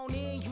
on in, you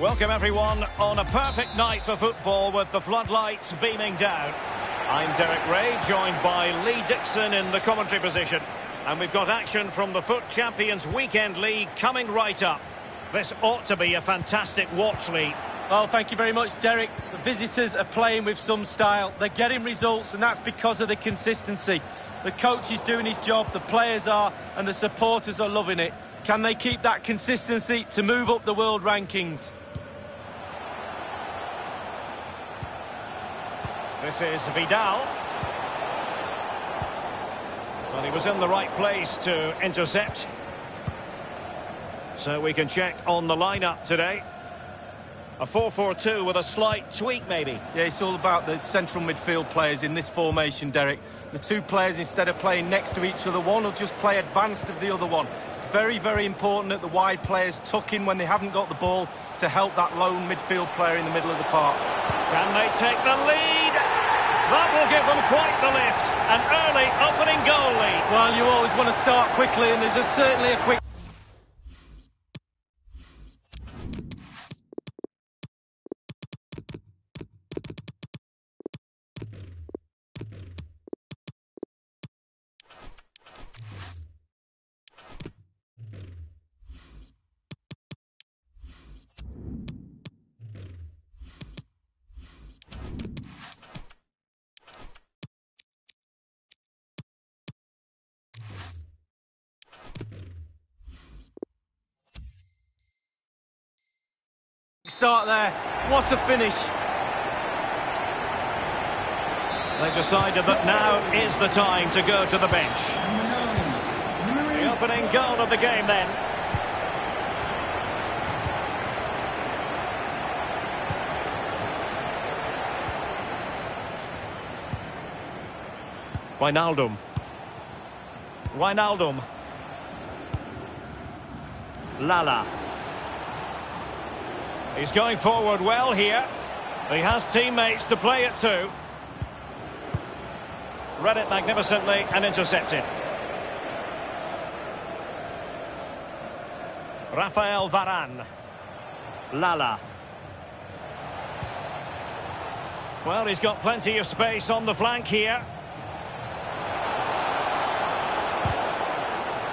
Welcome everyone on a perfect night for football with the floodlights beaming down. I'm Derek Ray, joined by Lee Dixon in the commentary position. And we've got action from the FUT Champions Weekend League coming right up. This ought to be a fantastic watch, Lee. Well, thank you very much, Derek. The visitors are playing with some style. They're getting results, and that's because of the consistency. The coach is doing his job, the players are, and the supporters are loving it. Can they keep that consistency to move up the world rankings? This is Vidal. Well, he was in the right place to intercept. So we can check on the lineup today. A 4-4-2 with a slight tweak, maybe. Yeah, it's all about the central midfield players in this formation, Derek. The two players, instead of playing next to each other, one will just play advanced of the other one. Very, very important that the wide players tuck in when they haven't got the ball to help that lone midfield player in the middle of the park. Can they take the lead? That will give them quite the lift. An early opening goal lead. Well, you always want to start quickly, and there's certainly a quick... Start there. What a finish. They've decided that now is the time to go to the bench. The opening goal of the game then. Wijnaldum. Wijnaldum. Lala. He's going forward well here. He has teammates to play it to. Read it magnificently and intercepted. Rafael Varane. Lala. Well, he's got plenty of space on the flank here.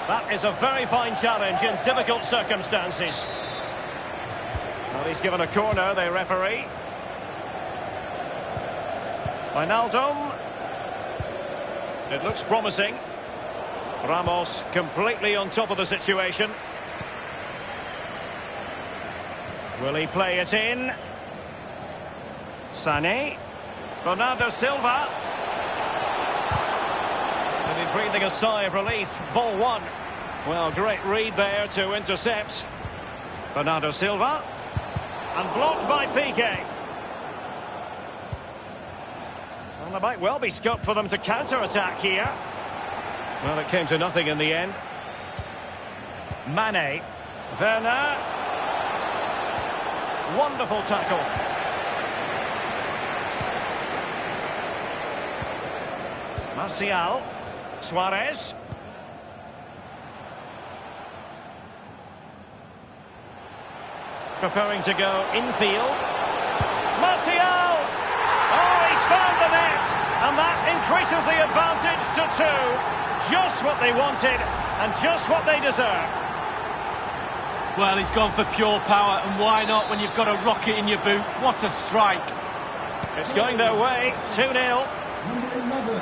That is a very fine challenge in difficult circumstances. He's given a corner, the referee. Wijnaldum. It looks promising. Ramos completely on top of the situation. Will he play it in? Sané. Bernardo Silva. And he's breathing a sigh of relief. Ball one. Well, great read there to intercept. Bernardo Silva. And blocked by Piqué. Well, there might well be scope for them to counter-attack here. Well, it came to nothing in the end. Mane. Werner. Wonderful tackle. Martial. Suarez. Preferring to go infield. Martial! Oh, he's found the net! And that increases the advantage to two. Just what they wanted and just what they deserve. Well, he's gone for pure power, and why not when you've got a rocket in your boot? What a strike. It's going their way, 2-0. Number 11,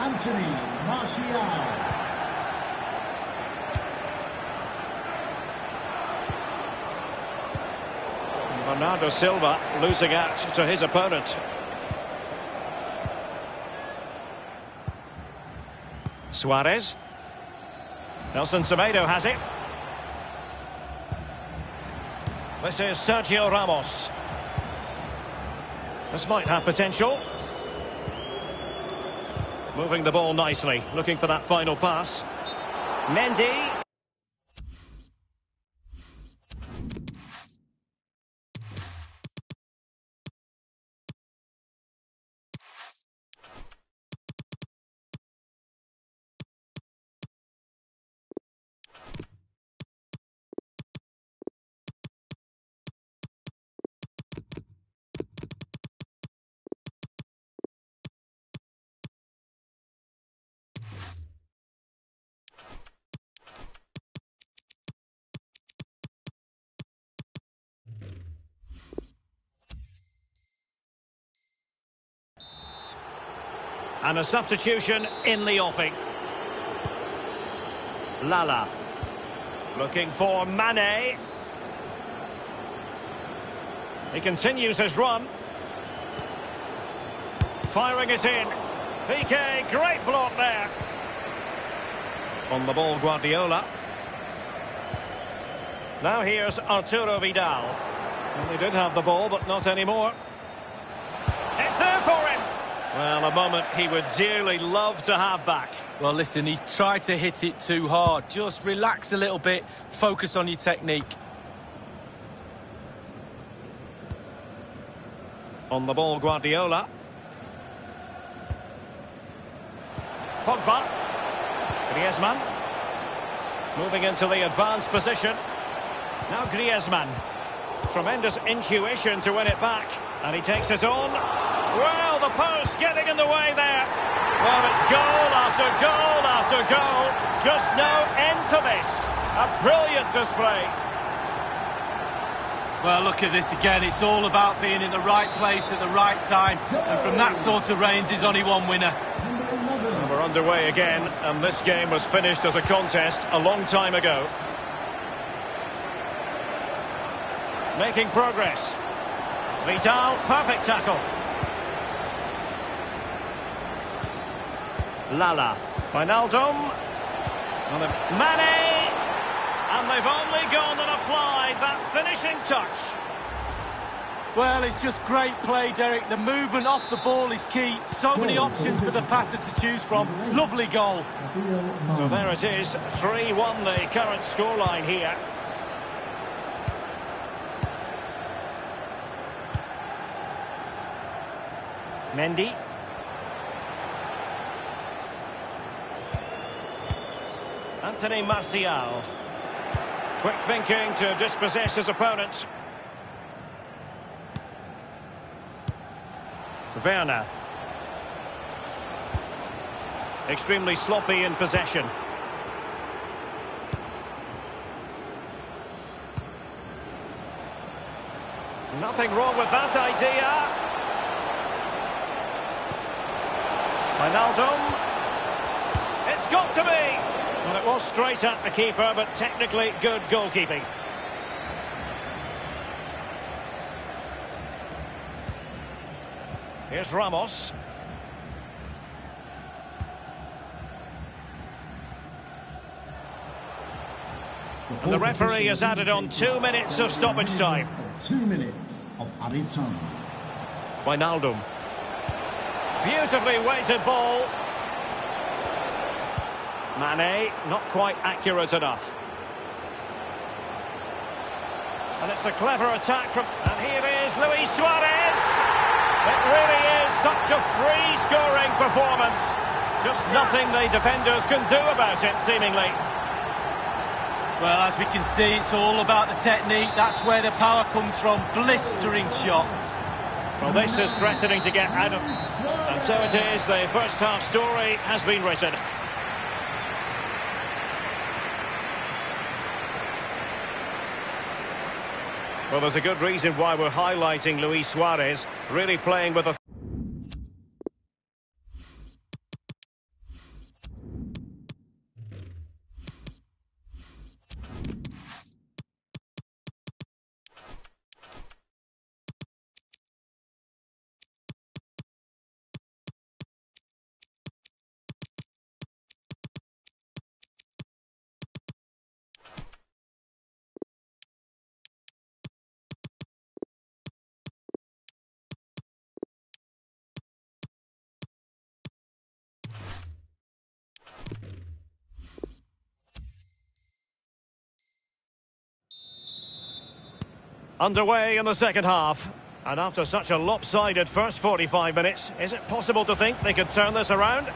Anthony Martial. Bernardo Silva losing out to his opponent. Suarez. Nelson Semedo has it. This is Sergio Ramos. This might have potential. Moving the ball nicely, looking for that final pass. Mendy. And a substitution in the offing. Lala. Looking for Mane. He continues his run. Firing it in. Piqué, great block there. On the ball, Guardiola. Now here's Arturo Vidal. He did have the ball, but not anymore. It's there for. Well, a moment he would dearly love to have back. Well, listen, he's tried to hit it too hard. Just relax a little bit, focus on your technique. On the ball, Guardiola. Pogba. Griezmann. Moving into the advanced position. Now Griezmann. Tremendous intuition to win it back. And he takes it on. Well, the post getting in the way there. Well, it's goal after goal after goal. Just no end to this. A brilliant display. Well, look at this again. It's all about being in the right place at the right time. And from that sort of range, there's only one winner. 11, We're underway again, and this game was finished as a contest a long time ago. Making progress. Vidal, perfect tackle. Lala. Wijnaldum. And the- Mane! And they've only gone and applied that finishing touch. Well, it's just great play, Derek. The movement off the ball is key. So many options for the passer to choose from. Lovely goal. So there it is, 3-1 the current scoreline here. Mendy. Anthony Martial. Quick thinking to dispossess his opponent. Werner. Extremely sloppy in possession. Nothing wrong with that idea. Wijnaldum. It's got to be! Well, it was straight at the keeper, but technically good goalkeeping. Here's Ramos. And the referee has added on two minutes of stoppage time. Two minutes of added time. Wijnaldum. Beautifully weighted ball. Mane, not quite accurate enough. And it's a clever attack from... And here is Luis Suarez. It really is such a free-scoring performance. Just nothing the defenders can do about it, seemingly. Well, as we can see, it's all about the technique. That's where the power comes from. Blistering shots. Well, this is threatening to get out of... And so it is, the first half story has been written. Well, there's a good reason why we're highlighting Luis Suarez, really playing with a... Underway in the second half. And after such a lopsided first 45 minutes, is it possible to think they could turn this around?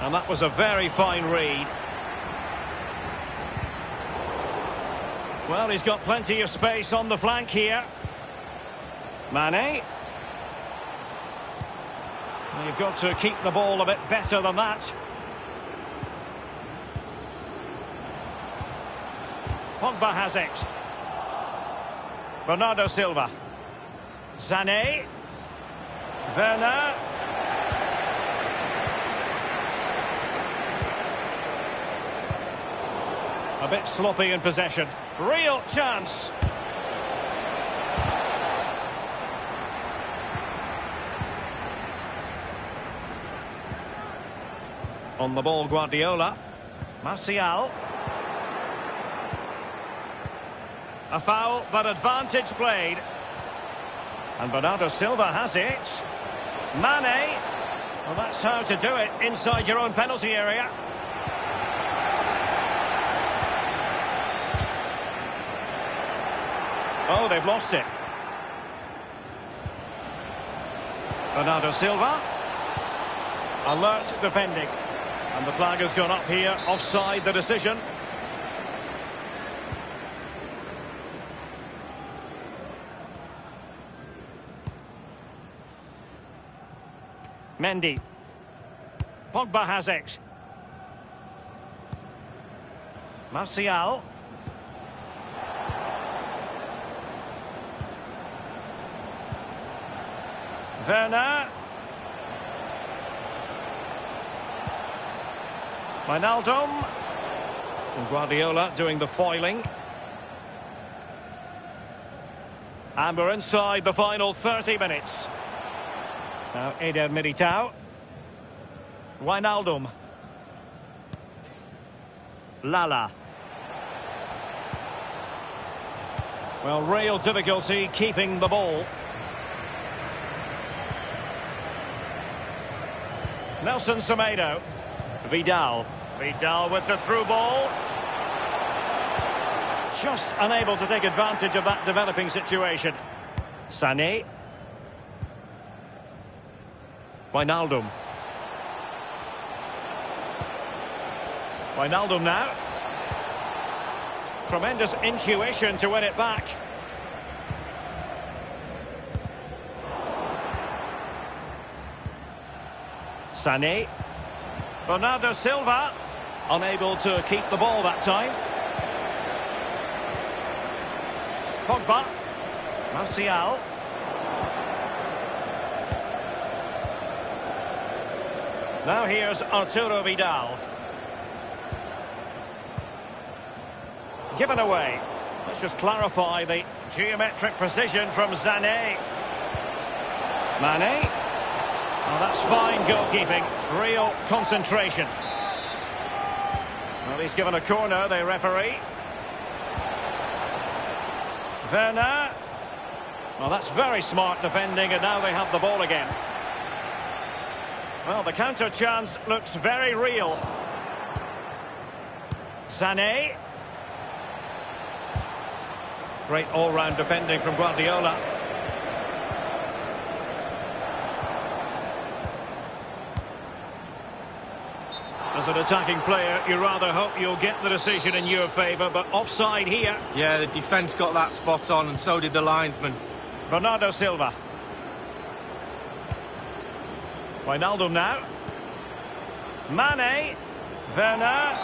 And that was a very fine read. Well, he's got plenty of space on the flank here. Mane. You've got to keep the ball a bit better than that. Pogba has it. Bernardo Silva. Sané. Werner. A bit sloppy in possession. Real chance. On the ball, Guardiola. Martial. A foul, but advantage played. And Bernardo Silva has it. Mane. Well, that's how to do it inside your own penalty area. Oh, they've lost it. Bernardo Silva. Alert defending. And the flag has gone up here, offside the decision. Mendy. Pogba has it. Martial. Werner. Wijnaldum. And Guardiola doing the foiling. And we're inside the final 30 minutes. Now Eder Militao. Wijnaldum. Lala. Well, real difficulty keeping the ball. Nelson Semedo. Vidal. Vidal with the through ball. Just unable to take advantage of that developing situation. Sané. Wijnaldum. Wijnaldum now. Tremendous intuition to win it back. Sané. Bernardo Silva. Unable to keep the ball that time. Pogba. Martial. Now here's Arturo Vidal. Given away. Let's just clarify the geometric precision from Sané. Mane. Oh, that's fine goalkeeping. Real concentration. Well, he's given a corner, the referee. Werner. Well, that's very smart defending, and now they have the ball again. Well, the counter chance looks very real. Sané. Great all-round defending from Guardiola. As an attacking player, you rather hope you'll get the decision in your favour, but offside here. Yeah, the defence got that spot on, and so did the linesman. Bernardo Silva. Wijnaldum now. Mane. Werner.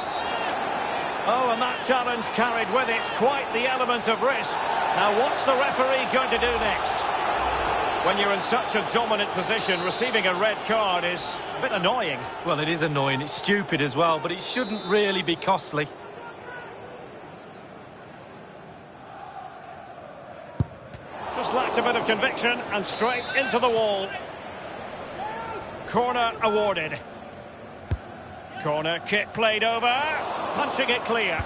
Oh, and that challenge carried with it quite the element of risk. Now, what's the referee going to do next? When you're in such a dominant position, receiving a red card is a bit annoying. Well, it is annoying. It's stupid as well, but it shouldn't really be costly. Just lacked a bit of conviction and straight into the wall. Corner awarded. Corner kick played over. Punching it clear.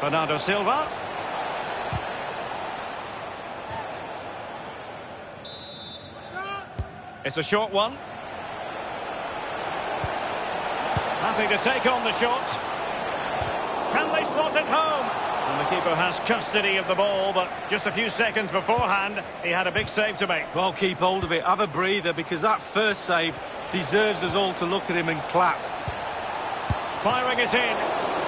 Bernardo Silva. It's a short one. Happy to take on the shot. Can they slot it home? The keeper has custody of the ball, but just a few seconds beforehand, he had a big save to make. Well, keep hold of it. Have a breather, because that first save deserves us all to look at him and clap. Firing it in.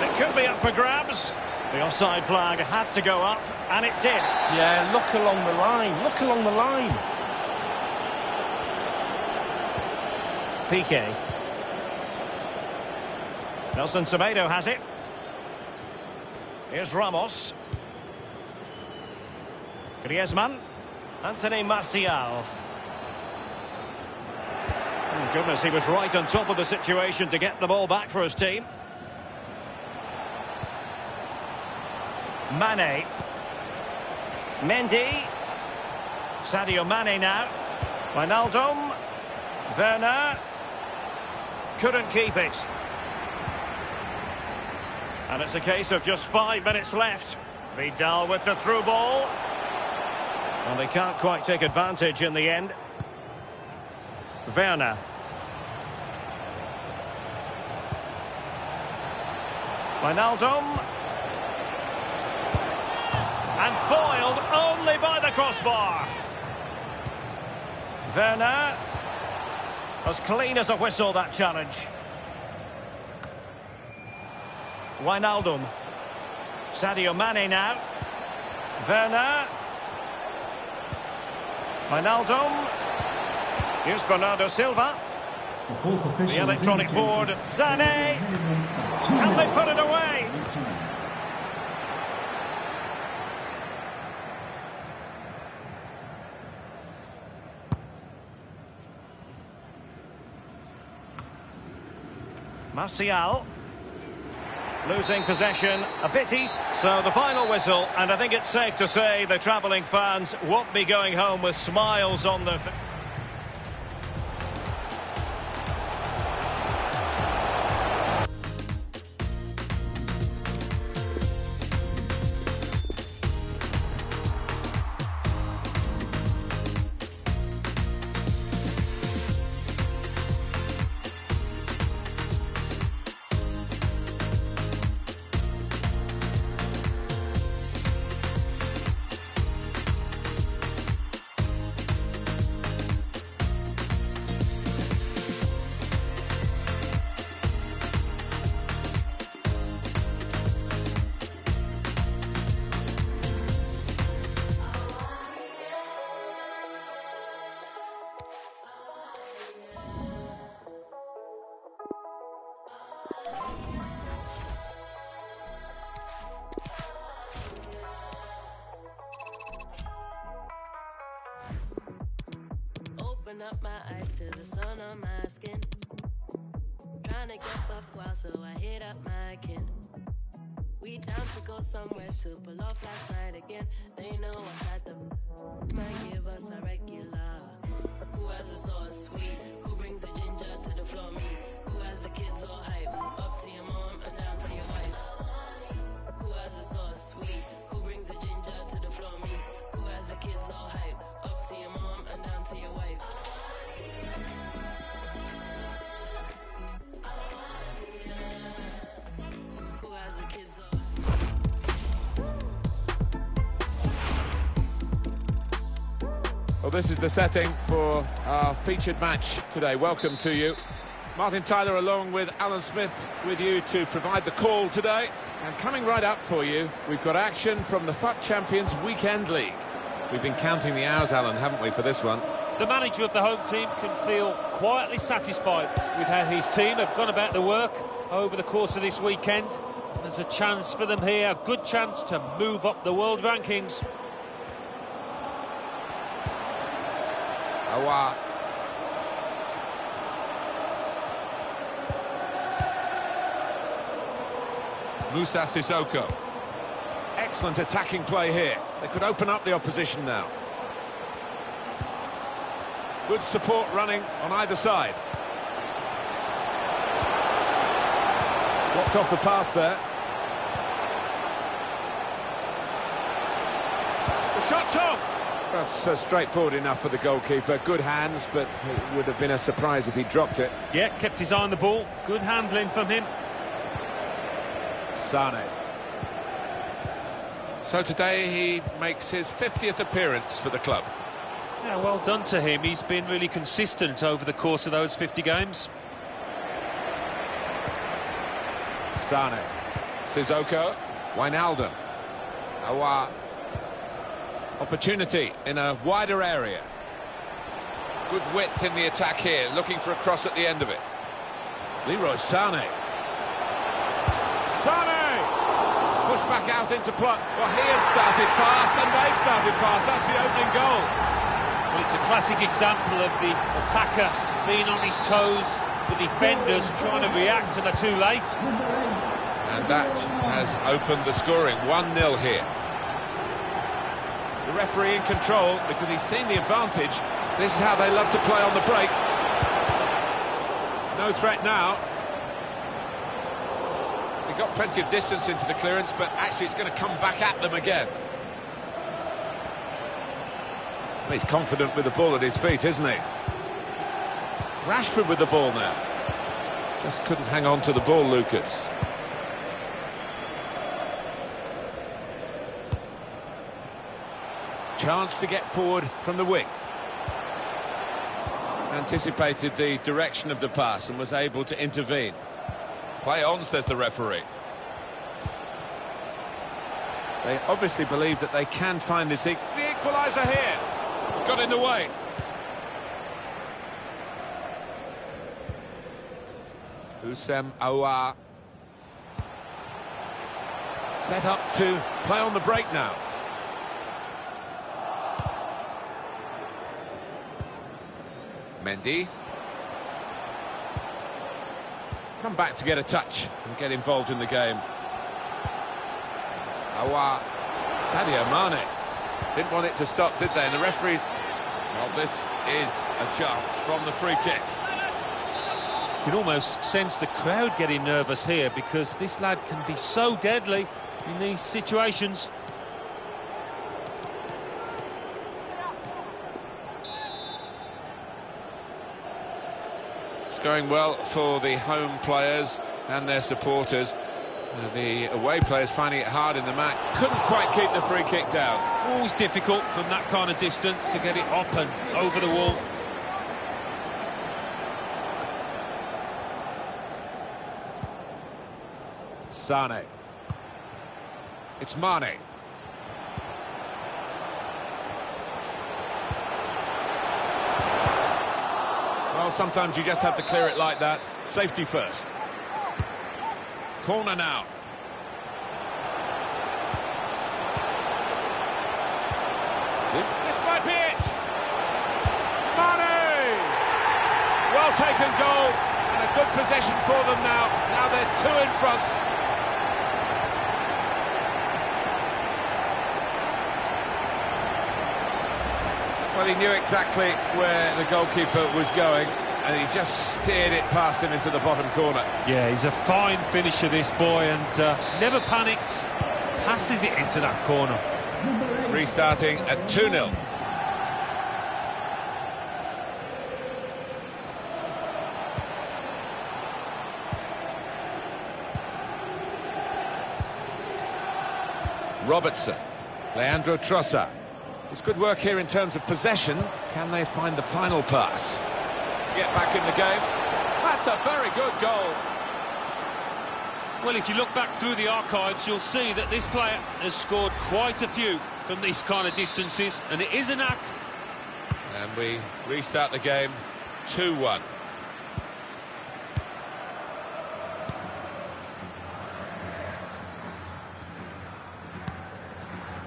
It could be up for grabs. The offside flag had to go up, and it did. Yeah, look along the line. Look along the line. Piqué. Nelson Semedo has it. Here's Ramos. Griezmann. Anthony Martial. Oh, goodness, he was right on top of the situation to get the ball back for his team. Mane. Mendy. Sadio Mane now. Wijnaldum. Werner. Couldn't keep it. And it's a case of just five minutes left. Vidal with the through ball. And they can't quite take advantage in the end. Werner. Wijnaldum. And foiled only by the crossbar. Werner. As clean as a whistle, that challenge. Wijnaldum. Sadio Mane now. Werner. Wijnaldum. Here's Bernardo Silva. The The electronic board. Sané. Can they put it away? Martial. Losing possession a bit easy. So the final whistle, and I think it's safe to say the travelling fans won't be going home with smiles on their... this is the setting for our featured match today. Welcome to you. Martin Tyler along with Alan Smith with you to provide the call today. And coming right up for you, we've got action from the FUT Champions Weekend League. We've been counting the hours, Alan, haven't we, for this one? The manager of the home team can feel quietly satisfied with how his team have gone about the work over the course of this weekend. There's a chance for them here, a good chance to move up the world rankings. Aouar. Musa Sissoko. Excellent attacking play here. They could open up the opposition now. Good support running on either side. Blocked off the pass there. The shot's on! That's uh, straightforward enough for the goalkeeper. Good hands, but it would have been a surprise if he dropped it. Yeah, kept his eye on the ball. Good handling from him. Sane. So today he makes his 50th appearance for the club. Yeah, well done to him. He's been really consistent over the course of those 50 games. Sane. Sissoko. Wijnaldum. Aouar. Opportunity in a wider area. Good width in the attack here, looking for a cross at the end of it. Leroy Sane. Sane! Push back out into play. Well, he has started fast and they've started fast. That's the opening goal. Well, it's a classic example of the attacker being on his toes, the defenders trying to react and they're too late. And that has opened the scoring. 1-0 here. Referee in control because he's seen the advantage. This is how they love to play on the break. No threat now. He got plenty of distance into the clearance, but actually it's going to come back at them again. He's confident with the ball at his feet, isn't he? Rashford with the ball now. Just couldn't hang on to the ball, Lucas. Chance to get forward from the wing. Anticipated the direction of the pass and was able to intervene. Play on, says the referee. They obviously believe that they can find this... E the equaliser here! Got in the way. Houssem Aouar. Set up to play on the break now. Mendy. Come back to get a touch and get involved in the game. Aouar. Sadio Mane. Didn't want it to stop, did they? And the referees... Well, this is a chance from the free kick. You can almost sense the crowd getting nervous here because this lad can be so deadly in these situations. It's going well for the home players and their supporters. Uh, the away players finding it hard in the match. Couldn't quite keep the free kick down. Always difficult from that kind of distance to get it up and over the wall. Sane. It's Mane. Well, sometimes you just have to clear it like that. Safety first. Corner now. This might be it. Mane! second goal and a good possession for them now. Now they're two in front. Well, he knew exactly where the goalkeeper was going and he just steered it past him into the bottom corner. Yeah, he's a fine finisher, this boy, and uh, never panics. Passes it into that corner. Restarting at 2-0. Robertson, Leandro Trossard. It's good work here in terms of possession. Can they find the final pass? To get back in the game. That's a very good goal. Well, if you look back through the archives, you'll see that this player has scored quite a few from these kind of distances, and it is a knack. And we restart the game 2-1.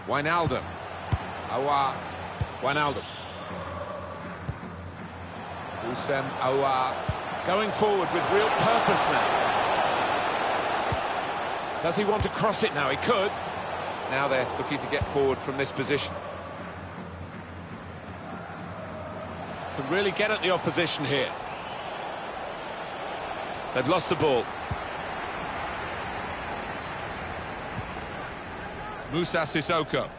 Wijnaldum. Aouar. Wijnaldum. Houssem Aouar going forward with real purpose now. Does he want to cross it now? He could. Now they're looking to get forward from this position. Can really get at the opposition here. They've lost the ball. Musa Sissoko.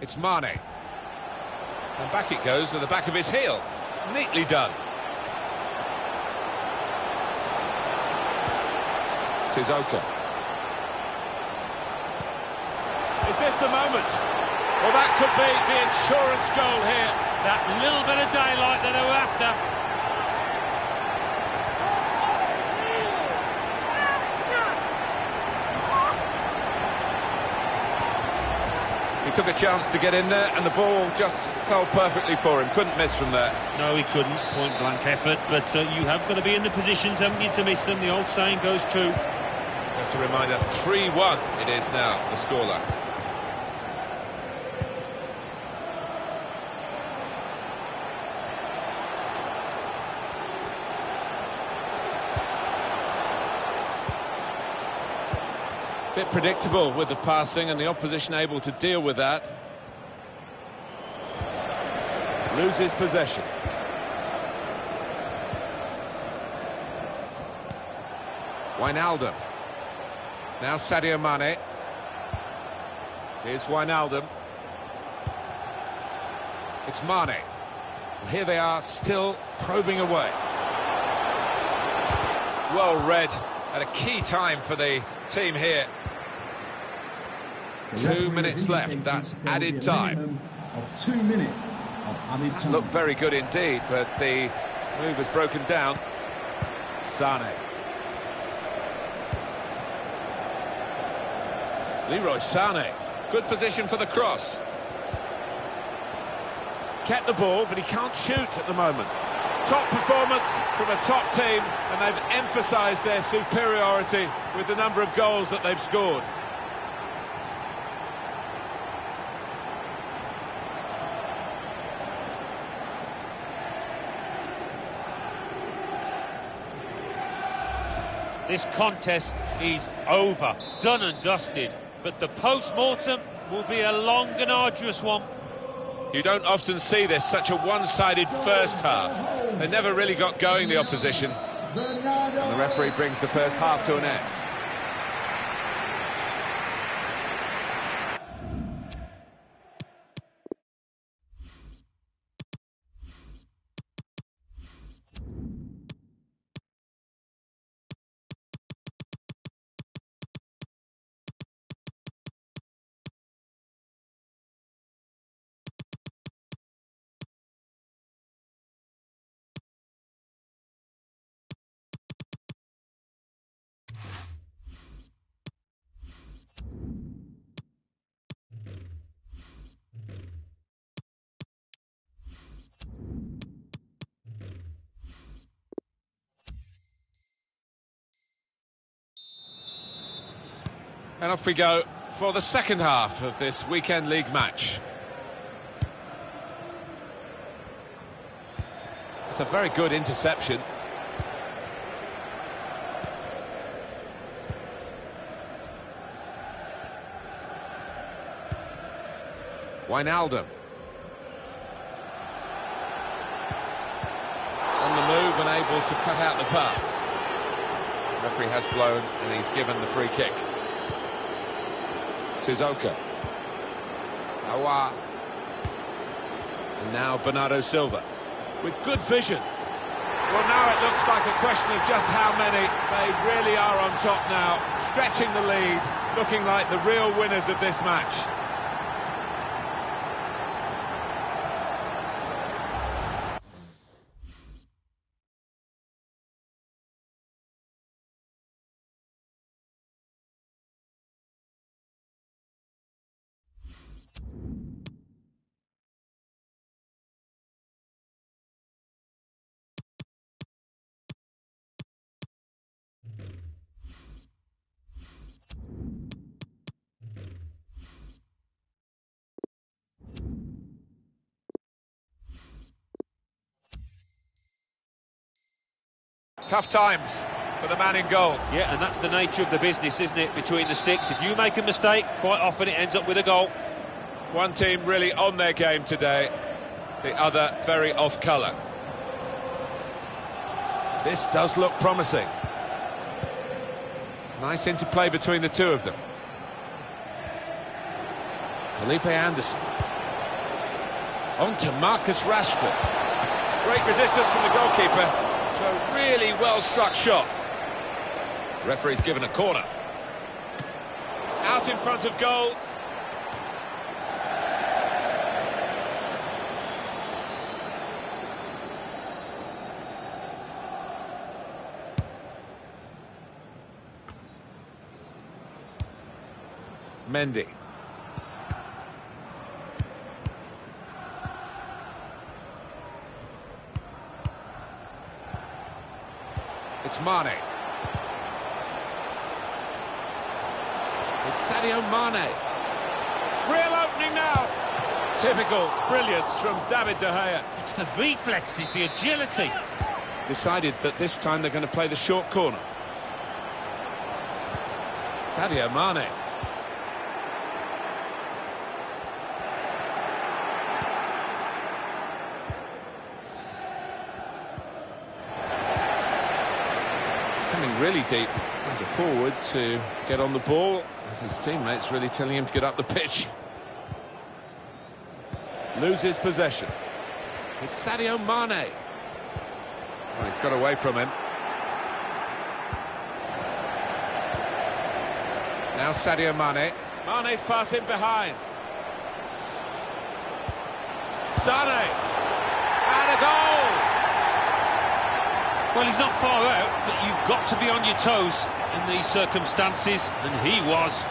It's Mane. And back it goes to the back of his heel. Neatly done. Sissoko. Is this the moment? Well, that could be the insurance goal here. That little bit of daylight that they were after. He took a chance to get in there, and the ball just fell perfectly for him. Couldn't miss from there. No, he couldn't. Point blank effort, but uh, you have got to be in the positions, haven't you, to miss them? The old saying goes true. Just a reminder, 3-1 it is now, the scoreline. Bit predictable with the passing and the opposition able to deal with that. Loses possession. Wijnaldum. Now Sadio Mane. Here's Wijnaldum. It's Mane. Here they are, still probing away. Well read at a key time for the team here. Two minutes left, that's added time. Of two minutes of added time. Looked very good indeed, but the move has broken down. Sane. Leroy Sane. Good position for the cross. Kept the ball, but he can't shoot at the moment. Top performance from a top team, and they've emphasised their superiority with the number of goals that they've scored. This contest is over, done and dusted. But the post-mortem will be a long and arduous one. You don't often see this, such a one-sided first half. They never really got going, the opposition. And the referee brings the first half to an end. And off we go for the second half of this weekend league match. It's a very good interception. Wijnaldum. On the move and able to cut out the pass. referee has blown and he's given the free kick. Suzuka. Aouar. And now Bernardo Silva. With good vision. Well, now it looks like a question of just how many. They really are on top now, stretching the lead, looking like the real winners of this match. Tough times for the man in goal. Yeah, and that's the nature of the business, isn't it, between the sticks. If you make a mistake, quite often it ends up with a goal. One team really on their game today, the other very off colour. This does look promising. Nice interplay between the two of them. Felipe Anderson. On to Marcus Rashford. Great resistance from the goalkeeper to a really well-struck shot. Referee's given a corner. Out in front of goal. Mendy. It's Mane. It's Sadio Mane. Real opening now. Typical brilliance from David De Gea. It's the reflexes, the agility. Decided that this time they're going to play the short corner. Sadio Mane. Coming really deep as a forward to get on the ball. His teammates really telling him to get up the pitch. Loses possession. It's Sadio Mane. Well, he's got away from him. Now Sadio Mane. Mane's passing behind. Sane. And a goal! Well, he's not far out, but you've got to be on your toes in these circumstances, and he was.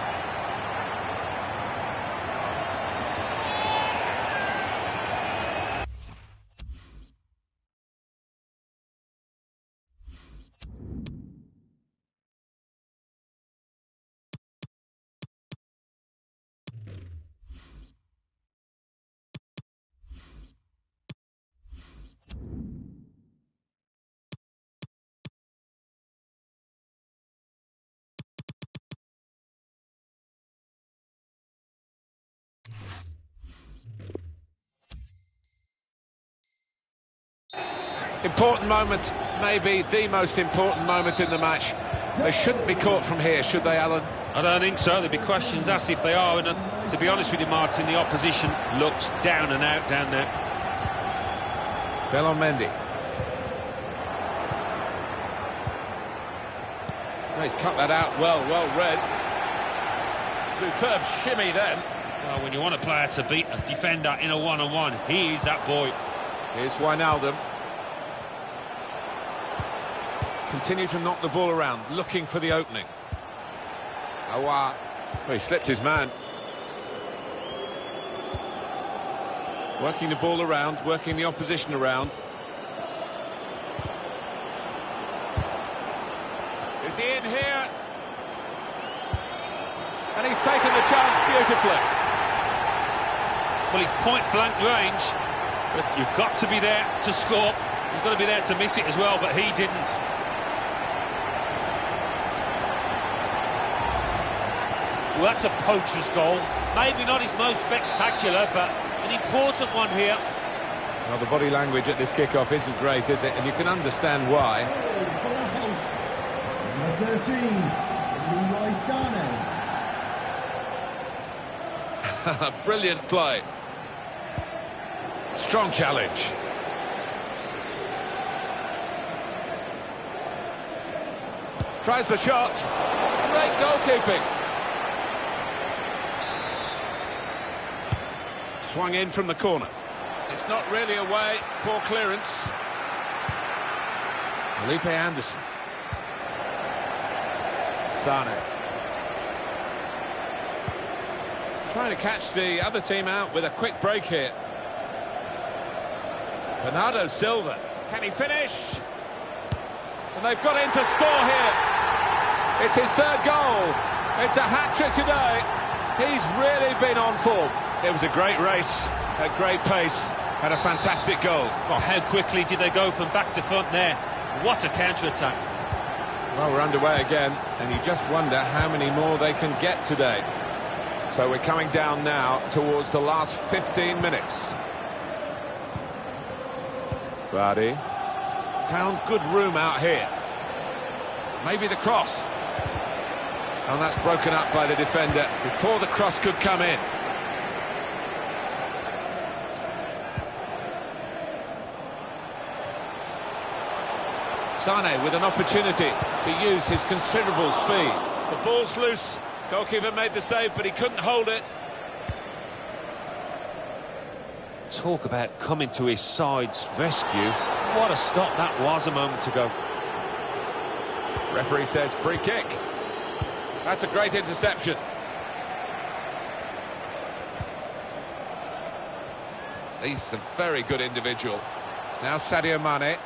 Important moment, maybe the most important moment in the match. They shouldn't be caught from here, should they, Alan? I don't think so. There'll be questions asked if they are. And uh, to be honest with you, Martin, the opposition looks down and out down there. Ferland Mendy. Oh, he's cut that out well, well read. Superb shimmy then. Well, when you want a player to beat a defender in a one-on-one, -on -one, he is that boy. Here's Wijnaldum. Continue to knock the ball around, looking for the opening. Aouar. Well, he slipped his man. Working the ball around, working the opposition around. Is he in here? And he's taken the chance beautifully. Well, he's point-blank range, but you've got to be there to score. You've got to be there to miss it as well, but he didn't. Well, that's a poacher's goal. Maybe not his most spectacular, but an important one here. Well, the body language at this kickoff isn't great, is it? And you can understand why. For the host, number 13, Leroy Sane. Brilliant play. Strong challenge. Tries the shot. Great goalkeeping. Swung in from the corner. It's not really away. Poor clearance. Felipe Anderson. Sane. Trying to catch the other team out with a quick break here. Bernardo Silva. Can he finish? And they've got in to score here. It's his third goal. It's a hat-trick today. He's really been on form. It was a great race, a great pace, and a fantastic goal. Oh, how quickly did they go from back to front there? What a counter-attack. Well, we're underway again, and you just wonder how many more they can get today. So we're coming down now towards the last 15 minutes. Vardy. Found good room out here. Maybe the cross. And that's broken up by the defender before the cross could come in. Sane with an opportunity to use his considerable speed. The ball's loose. Goalkeeper made the save, but he couldn't hold it. Talk about coming to his side's rescue. What a stop that was a moment ago. Referee says free kick. That's a great interception. He's a very good individual. Now Sadio Mane.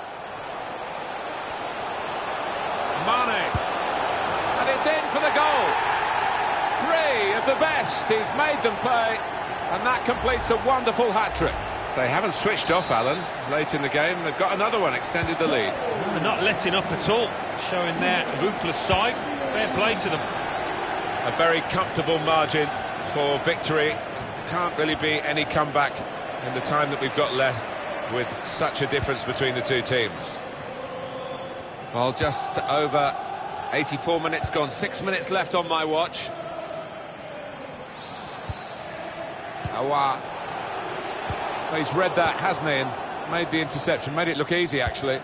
Mane. And it's in for the goal. Three of the best. He's made them pay. And that completes a wonderful hat-trick. They haven't switched off, Alan, late in the game. They've got another one, extended the lead. They're not letting up at all, showing their ruthless side. Fair play to them. A very comfortable margin for victory. Can't really be any comeback in the time that we've got left with such a difference between the two teams. Well, just over 84 minutes gone, six minutes left on my watch. Aouar. He's read that, hasn't he, and made the interception, made it look easy, actually.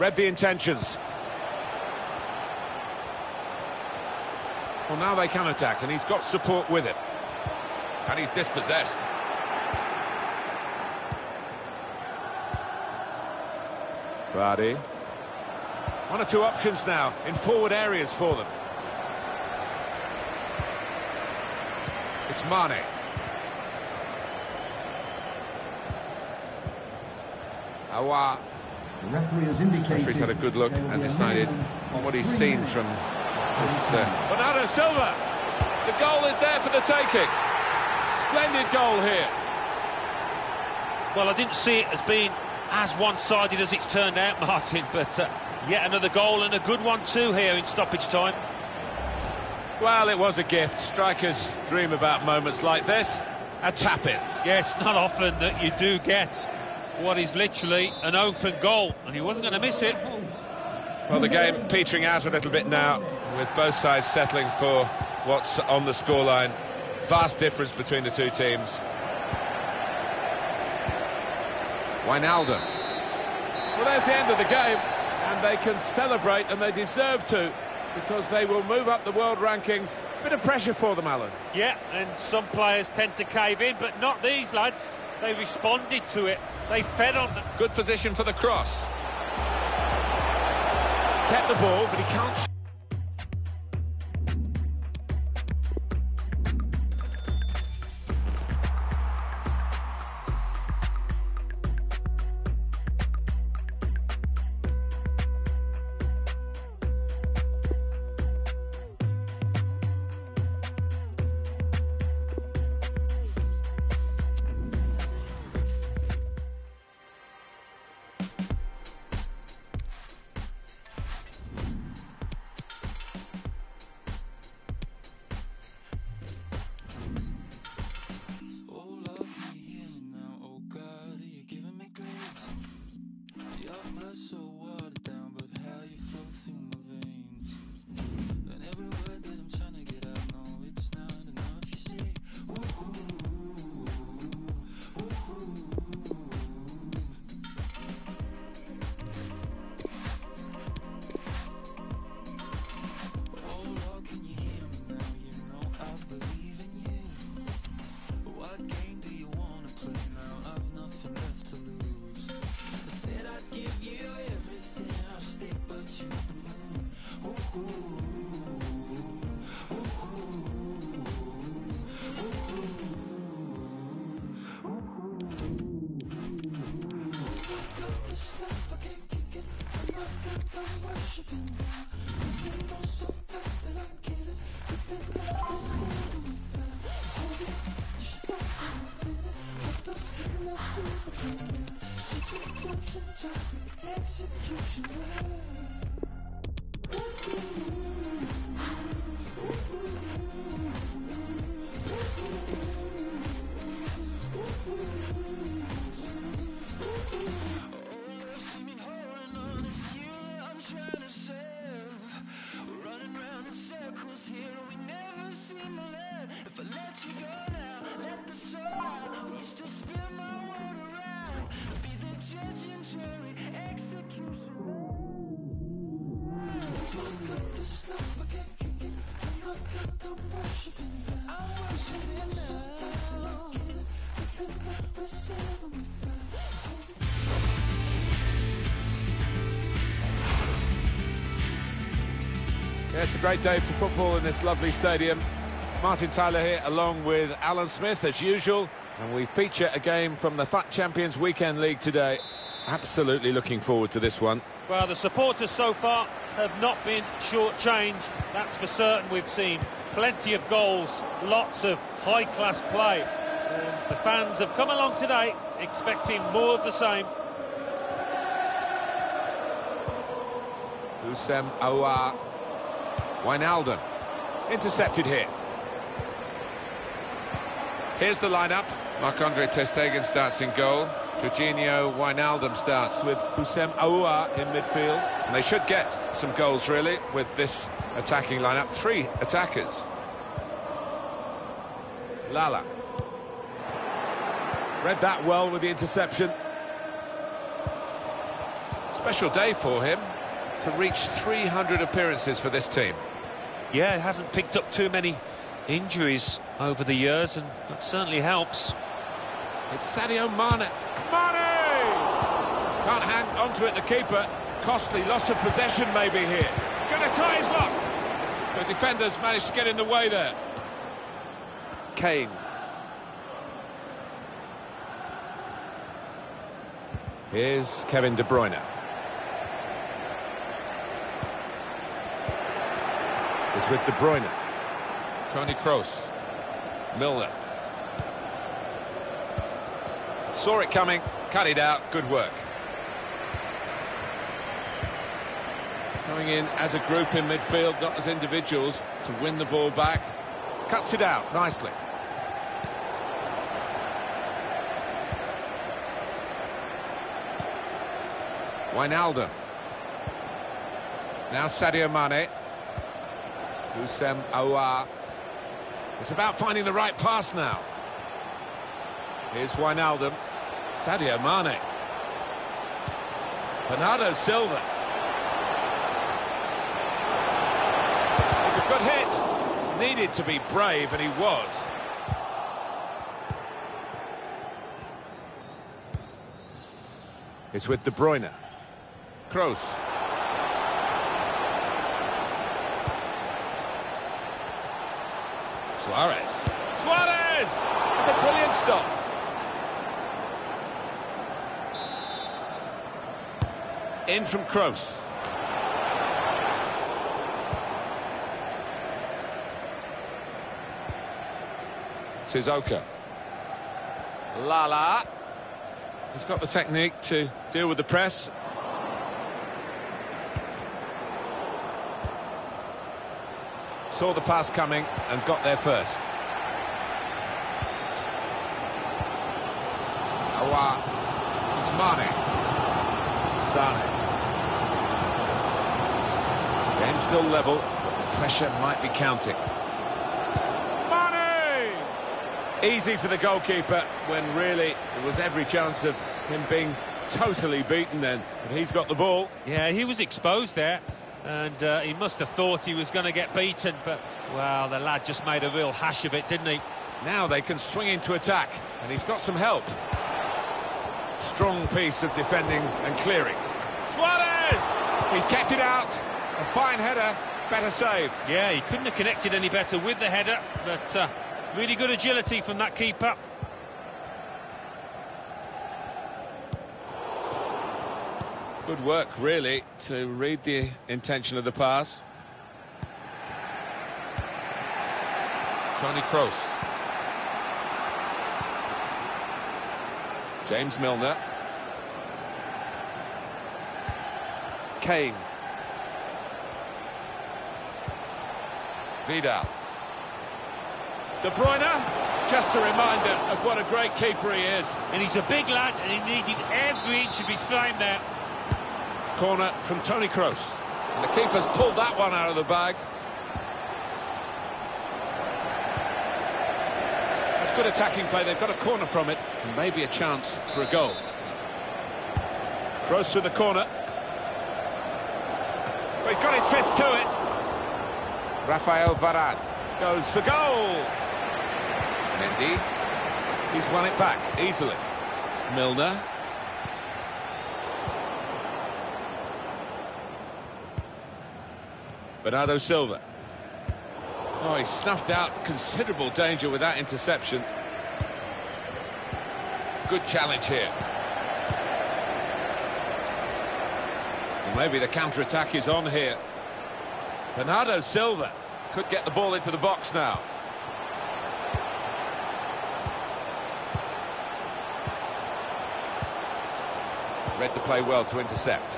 Read the intentions. Well, now they can attack, and he's got support with it. And he's dispossessed. Vardy. One or two options now in forward areas for them. It's Mane. Aouar. The referee has indicated. Referee's had a good look and decided minimum of what he's seen minutes. from this. Uh... Bernardo Silva. The goal is there for the taking. Splendid goal here. Well, I didn't see it as being as one-sided as it's turned out, Martin, but uh, yet another goal and a good one too here in stoppage time. Well, it was a gift. Strikers dream about moments like this. A tap in. Yeah, it's not often that you do get what is literally an open goal, and he wasn't going to miss it. Well, the game petering out a little bit now, with both sides settling for what's on the scoreline. Vast difference between the two teams. Wijnaldum. Well, there's the end of the game, and they can celebrate, and they deserve to, because they will move up the world rankings. Bit of pressure for them, Alan. Yeah, and some players tend to cave in, but not these lads. They responded to it. They fed on them. Good position for the cross. Kept the ball, but he can't it's a great day for football in this lovely stadium. Martin Tyler here along with Alan Smith as usual and we feature a game from the FUT Champions Weekend League today. Absolutely looking forward to this one. Well, the supporters so far have not been shortchanged. That's for certain. We've seen plenty of goals, lots of high-class play. And the fans have come along today expecting more of the same. Aouar. Wijnaldum. Intercepted here. Here's the lineup. Marc-Andre Ter Stegen starts in goal. Georginio Wijnaldum starts with Houssem Aouar in midfield. And they should get some goals, really, with this attacking lineup. Three attackers. Lala. Read that well with the interception. Special day for him to reach 300 appearances for this team. Yeah, hasn't picked up too many injuries over the years, and that certainly helps. It's Sadio Mane. Mane! Can't hang onto it, the keeper. Costly loss of possession maybe here. Gonna try his luck. The defenders managed to get in the way there. Kane. Here's Kevin De Bruyne. It's with De Bruyne. Toni Kroos. Milner. Saw it coming, cut it out, good work. Coming in as a group in midfield, not as individuals, to win the ball back. Cuts it out nicely. Wijnaldum. Now Sadio Mane. Houssem Aouar. It's about finding the right pass now. Here's Wijnaldum. Sadio Mane. Bernardo Silva. It's a good hit. Needed to be brave, and he was. It's with De Bruyne. Kroos. Suarez. Suarez! It's a brilliant stop. In from Kroos. Suzuka. Lala. He's got the technique to deal with the press. Saw the pass coming and got there first. Aouar. It's Mane. Sane. Game still level, but the pressure might be counting. Mane! Easy for the goalkeeper when really there was every chance of him being totally beaten then. But he's got the ball. Yeah, he was exposed there, and uh, he must have thought he was going to get beaten, but, well, the lad just made a real hash of it, didn't he? Now they can swing into attack, and he's got some help. Strong piece of defending and clearing. Suarez! He's kept it out. A fine header, better save. Yeah, he couldn't have connected any better with the header, but uh, really good agility from that keeper. Good work, really, to read the intention of the pass. Toni Kroos. James Milner. Kane. Vidal. De Bruyne, just a reminder of what a great keeper he is. And he's a big lad, and he needed every inch of his frame there. Corner from Toni Kroos. And the keeper's pulled that one out of the bag. That's good attacking play. They've got a corner from it. And maybe a chance for a goal. Kroos with the corner. Well, he's got his fist to it. Rafael Varane goes for goal. Mendy. He's won it back easily. Milner. Bernardo Silva. Oh, he snuffed out considerable danger with that interception. Good challenge here. Well, maybe the counter-attack is on here. Bernardo Silva could get the ball into the box now. Read the play well to intercept.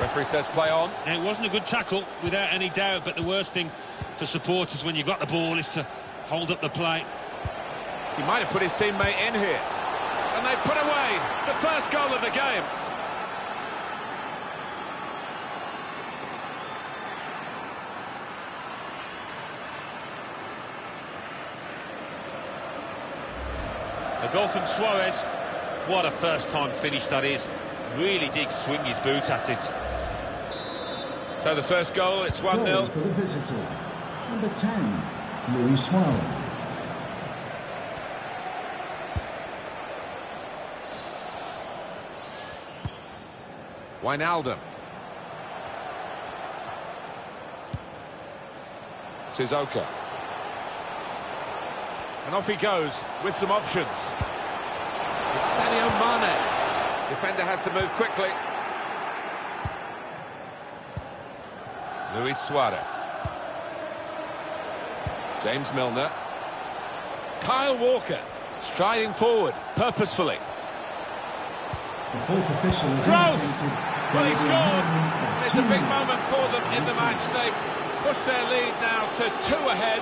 Referee says play on. Now, it wasn't a good tackle, without any doubt, but the worst thing for supporters when you've got the ball is to hold up the play. He might have put his teammate in here. And they put away the first goal of the game. A goal from Suarez. What a first-time finish that is. Really did swing his boot at it. So the first goal, it's 1-0. Goal for the visitors. Number 10, Luis Suarez. Wijnaldum. Sissoko. And off he goes with some options. It's Sadio Mane. Defender has to move quickly. Luis Suarez. James Milner. Kyle Walker striding forward purposefully. The fourth official indicated Well, he is scored. It's a big moment for them in the match. They've pushed their lead now to two ahead.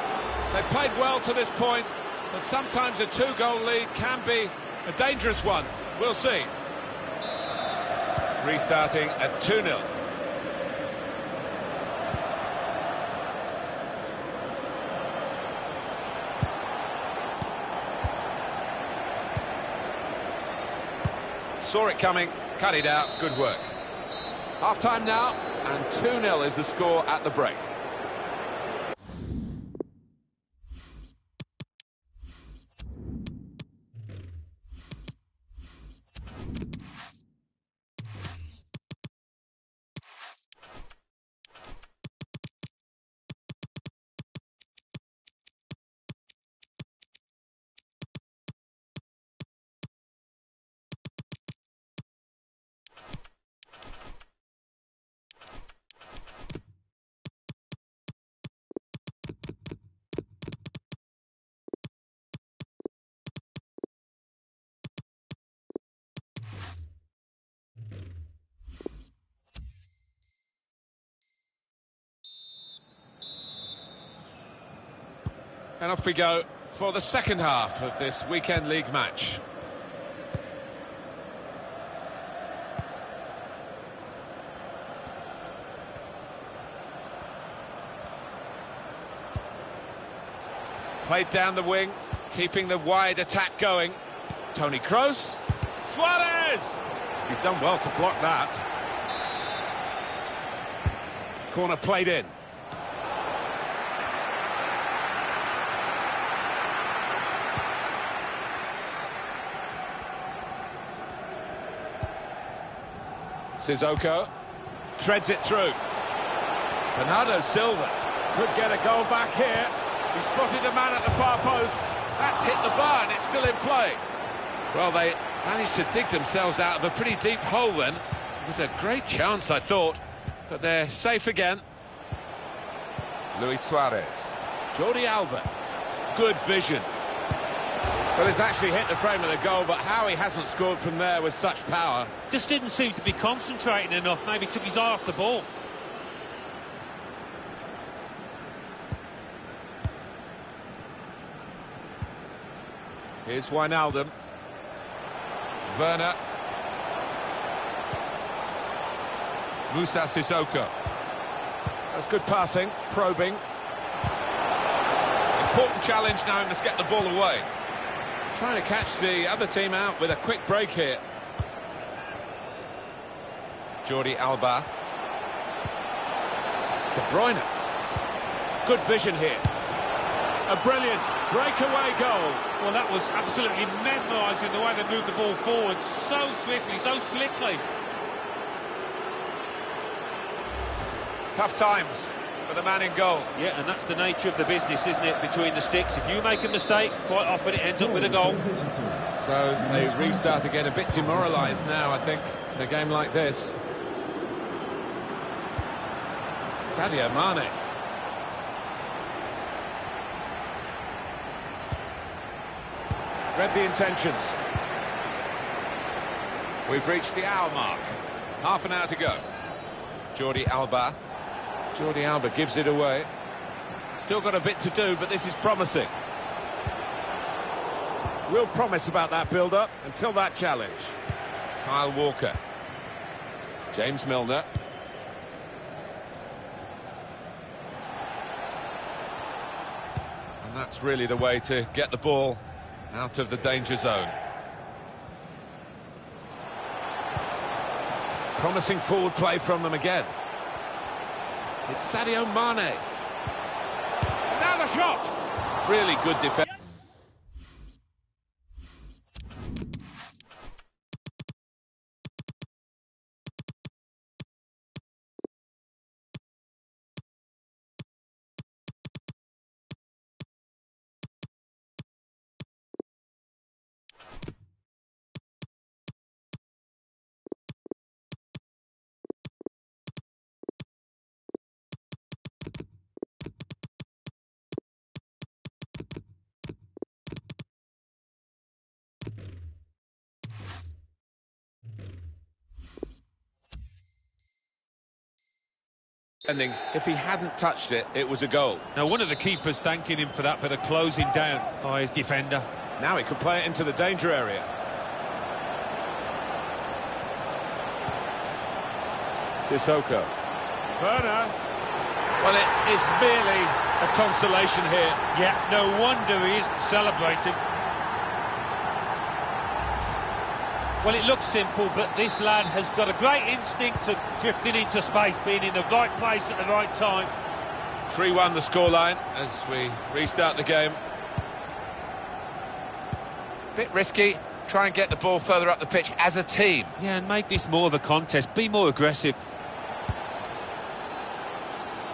They've played well to this point, but sometimes a two-goal lead can be a dangerous one. We'll see. Restarting at 2-0. Saw it coming, cut it out, good work. Half-time now, and 2-0 is the score at the break. And off we go for the second half of this weekend league match. Played down the wing, keeping the wide attack going. Toni Kroos. Suarez! He's done well to block that. Corner played in. Sissoko threads it through. Bernardo Silva could get a goal back here. He spotted a man at the far post. That's hit the bar and it's still in play. Well, they managed to dig themselves out of a pretty deep hole then. It was a great chance, I thought, but they're safe again. Luis Suarez. Jordi Alba. Good vision. Well, it's actually hit the frame of the goal, but how he hasn't scored from there with such power. Just didn't seem to be concentrating enough. Maybe took his eye off the ball. Here's Wijnaldum. Werner. Musa Sissoko. That's good passing, probing. important challenge now, he must get the ball away. Trying to catch the other team out with a quick break here. Jordi Alba. De Bruyne. Good vision here. A brilliant breakaway goal. Well, that was absolutely mesmerising the way they moved the ball forward so swiftly, so slickly. Tough times for the man in goal. Yeah, and that's the nature of the business, isn't it, between the sticks. If you make a mistake, quite often it ends up with a goal. So they restart again, a bit demoralised now, I think, in a game like this. Sadio Mane. Read the intentions. We've reached the hour mark. Half an hour to go. Jordi Alba. Jordi Alba gives it away. Still got a bit to do, but this is promising. Real promise about that build-up until that challenge. Kyle Walker. James Milner. And that's really the way to get the ball out of the danger zone. Promising forward play from them again. It's Sadio Mane. Now the shot! Really good defense. If he hadn't touched it, it was a goal. Now, one of the keepers thanking him for that bit of closing down by his defender. Now he can play it into the danger area. Sissoko. Werner. Well, it is merely a consolation here. Yeah, no wonder he isn't celebrating. Well, it looks simple, but this lad has got a great instinct of drifting into space, being in the right place at the right time. 3-1 the scoreline as we restart the game. Bit risky. Try and get the ball further up the pitch as a team. Yeah, and make this more of a contest. Be more aggressive.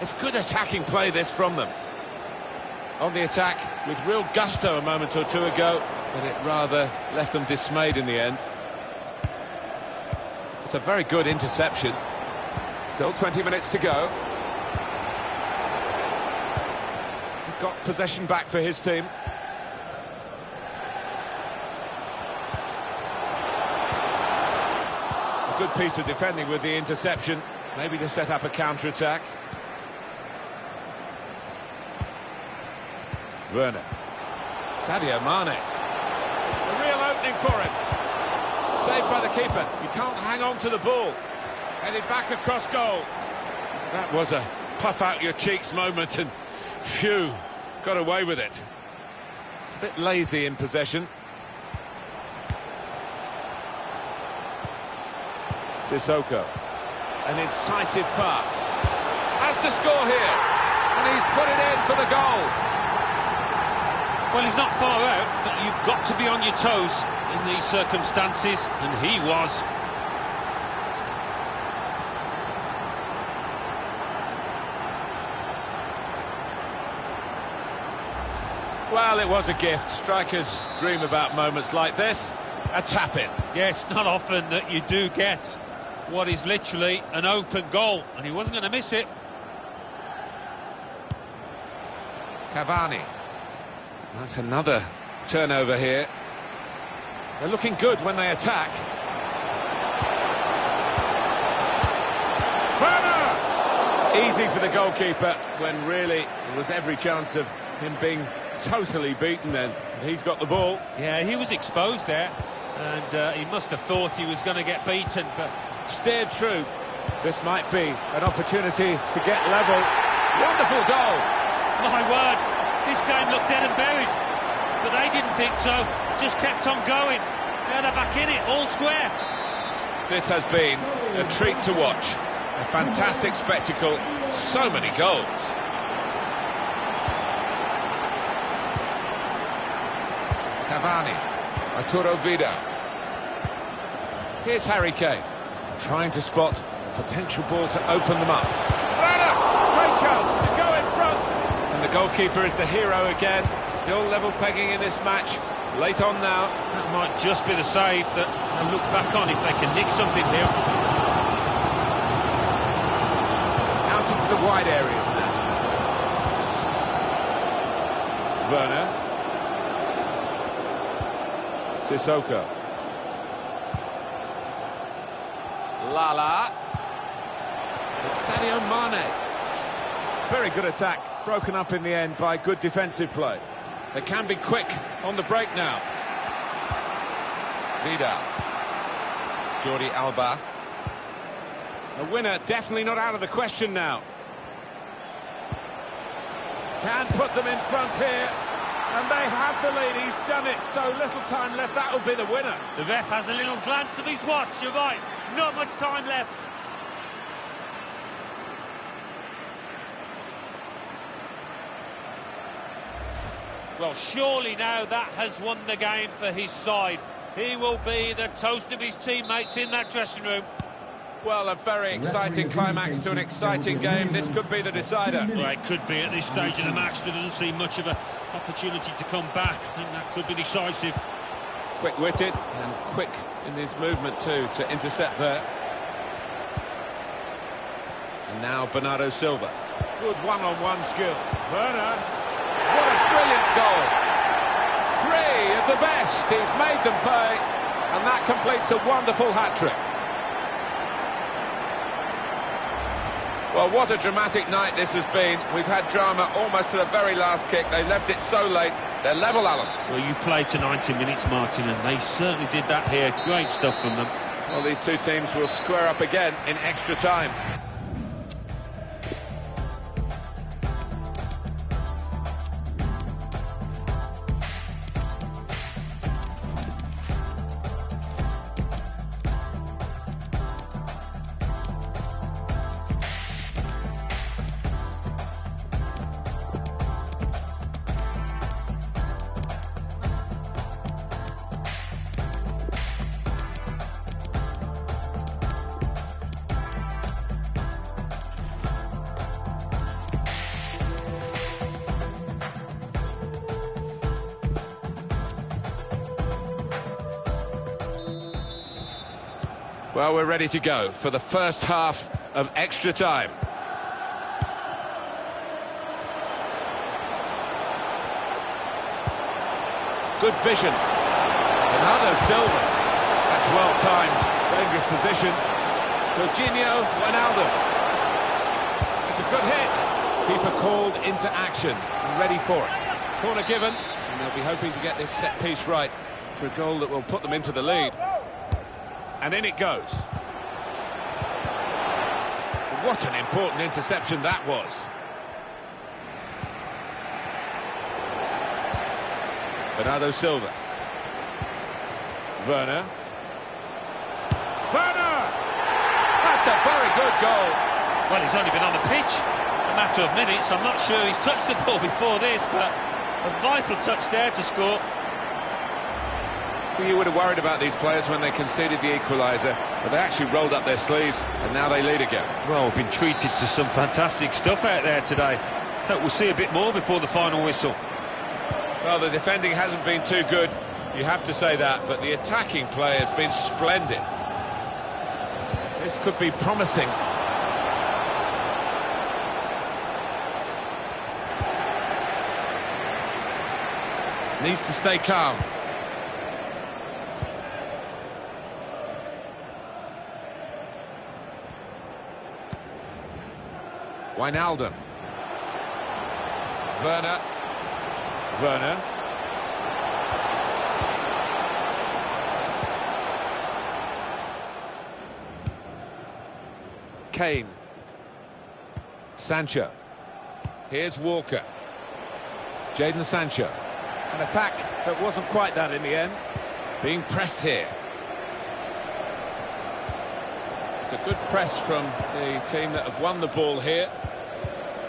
It's good attacking play, this, from them. On the attack with real gusto a moment or two ago, but it rather left them dismayed in the end. It's a very good interception. Still 20 minutes to go. He's got possession back for his team. A good piece of defending with the interception, maybe to set up a counter-attack. Werner. Sadio Mane. A real opening for him. Saved by the keeper. You can't hang on to the ball. Headed back across goal. That was a puff out your cheeks moment and phew, got away with it. It's a bit lazy in possession. Sissoko. An incisive pass. Has to score here. And he's put it in for the goal. Well, he's not far out, but you've got to be on your toes in these circumstances, and he was. Well, it was a gift. Strikers dream about moments like this. A tap-in. Yes, not often that you do get what is literally an open goal, and he wasn't going to miss it. Cavani. That's another turnover here. They're looking good when they attack. Werner! Easy for the goalkeeper when really there was every chance of him being totally beaten then. He's got the ball. Yeah, he was exposed there, and uh, he must have thought he was going to get beaten, but Steered through. This might be an opportunity to get level. Wonderful goal. my word, This game looked dead and buried, but they didn't think so. Just kept on going. Now they're back in it, all square. This has been a treat to watch. A fantastic spectacle, so many goals. Cavani, Arturo Vidal. Here's Harry Kane, trying to spot a potential ball to open them up. Runner, great chance to go in front. And the goalkeeper is the hero again. Still level pegging in this match. Late on now. That might just be the save that they'll look back on if they can nick something here. Out into the wide areas now. Werner. Sissoko. Lala. It's Sadio Mane. Very good attack, broken up in the end by good defensive play. They can be quick on the break now. Vidal. Jordi Alba. A winner definitely not out of the question now. Can put them in front here. And they have the lead. He's done it. So little time left. That will be the winner. The ref has a little glance of his watch. You're right. Not much time left. Well, surely now that has won the game for his side. He will be the toast of his teammates in that dressing room. Well, a very exciting climax to an exciting game. This could be the decider. Well, it could be at this stage of the match. There doesn't seem much of an opportunity to come back. I think that could be decisive. Quick-witted and quick in his movement too to intercept there. And now Bernardo Silva. Good one-on-one skill. Werner. What a brilliant goal. Three of the best. He's made them pay. And that completes a wonderful hat-trick. Well, what a dramatic night this has been. We've had drama almost to the very last kick. They left it so late. They're level, Alan. Well, you've played to 90 minutes, Martin, and they certainly did that here. Great stuff from them. Well, these two teams will square up again in extra time. Ready to go for the first half of extra time. Good vision. Bernardo Silva. That's well timed. Dangerous position. Jorginho Wijnaldum. It's a good hit. Keeper called into action and ready for it. Corner given, and they'll be hoping to get this set piece right for a goal that will put them into the lead. And in it goes. What an important interception that was. Bernardo Silva. Werner. Werner! That's a very good goal. Well, he's only been on the pitch a matter of minutes. I'm not sure he's touched the ball before this, but a vital touch there to score. You would have worried about these players when they conceded the equaliser, but they actually rolled up their sleeves, and now they lead again. Well, we've been treated to some fantastic stuff out there today. We'll see a bit more before the final whistle. Well, the defending hasn't been too good, you have to say that, but the attacking play has been splendid. This could be promising. Needs to stay calm. Wijnaldum. Werner. Werner. Kane. Sancho. Here's Walker. Jadon Sancho. An attack that wasn't quite that in the end. Being pressed here. It's a good press from the team that have won the ball here.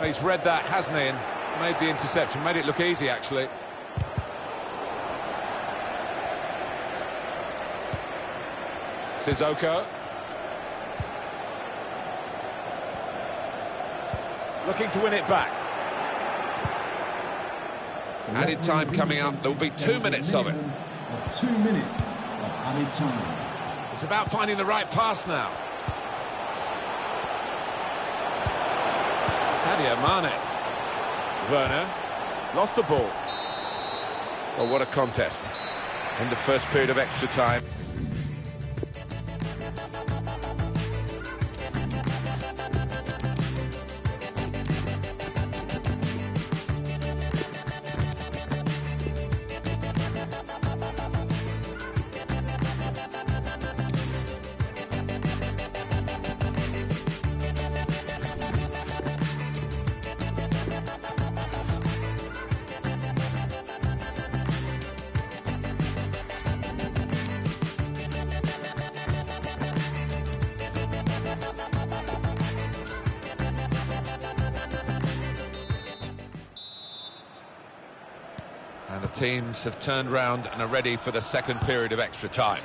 He's read that, hasn't he, and made the interception. Made it look easy, actually. Sissoko. Looking to win it back. Added time coming up. There'll be two minutes of it. Of two minutes of added time. It's about finding the right pass now. Sadio Mane. Werner. Lost the ball. Well, what a contest. In the first period of extra time. Have turned round and are ready for the second period of extra time.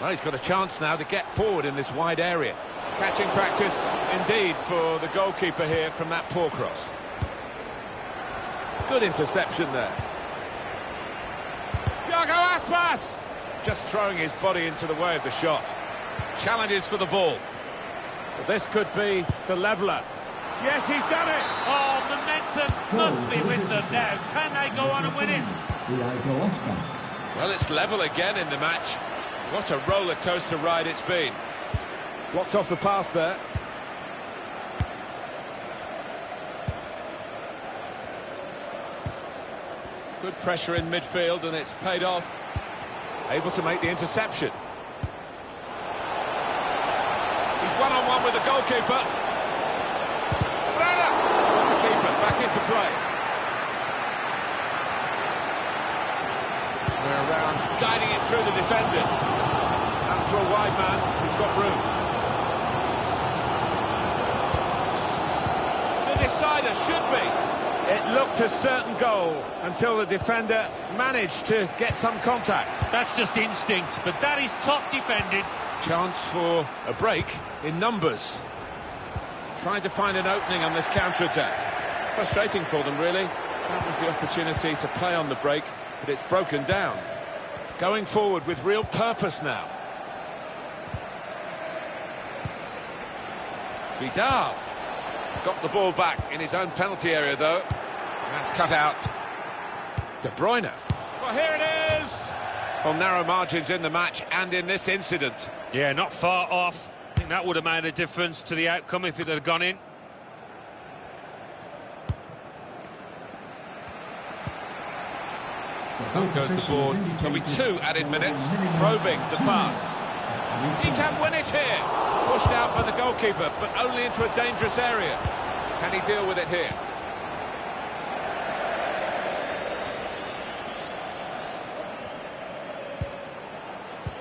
Well, he's got a chance now to get forward in this wide area. Catching practice, indeed, for the goalkeeper here from that poor cross. Good interception there. Iago Aspas! Just throwing his body into the way of the shot. Challenges for the ball. This could be the leveller. Yes, he's done it! Oh, momentum must be with them now. Can they go on and win it? Well, it's level again in the match. What a roller coaster ride it's been. Blocked off the pass there. Good pressure in midfield and it's paid off. Able to make the interception. He's one-on-one with the goalkeeper. Brana! The keeper play. They're around, guiding it through the defenders. After a wide man, he's got room. The decider should be. It looked a certain goal until the defender managed to get some contact. That's just instinct, but that is top defended. Chance for a break in numbers. Trying to find an opening on this counter-attack. Frustrating for them, really. That was the opportunity to play on the break, but it's broken down. Going forward with real purpose now. Vidal got the ball back in his own penalty area, though. That's cut out. De Bruyne. Well, here it is! On narrow margins in the match and in this incident. Yeah, not far off. I think that would have made a difference to the outcome if it had gone in. Goes the board. There'll be two added minutes. Probing the pass. He can win it here. Pushed out by the goalkeeper, but only into a dangerous area. Can he deal with it here?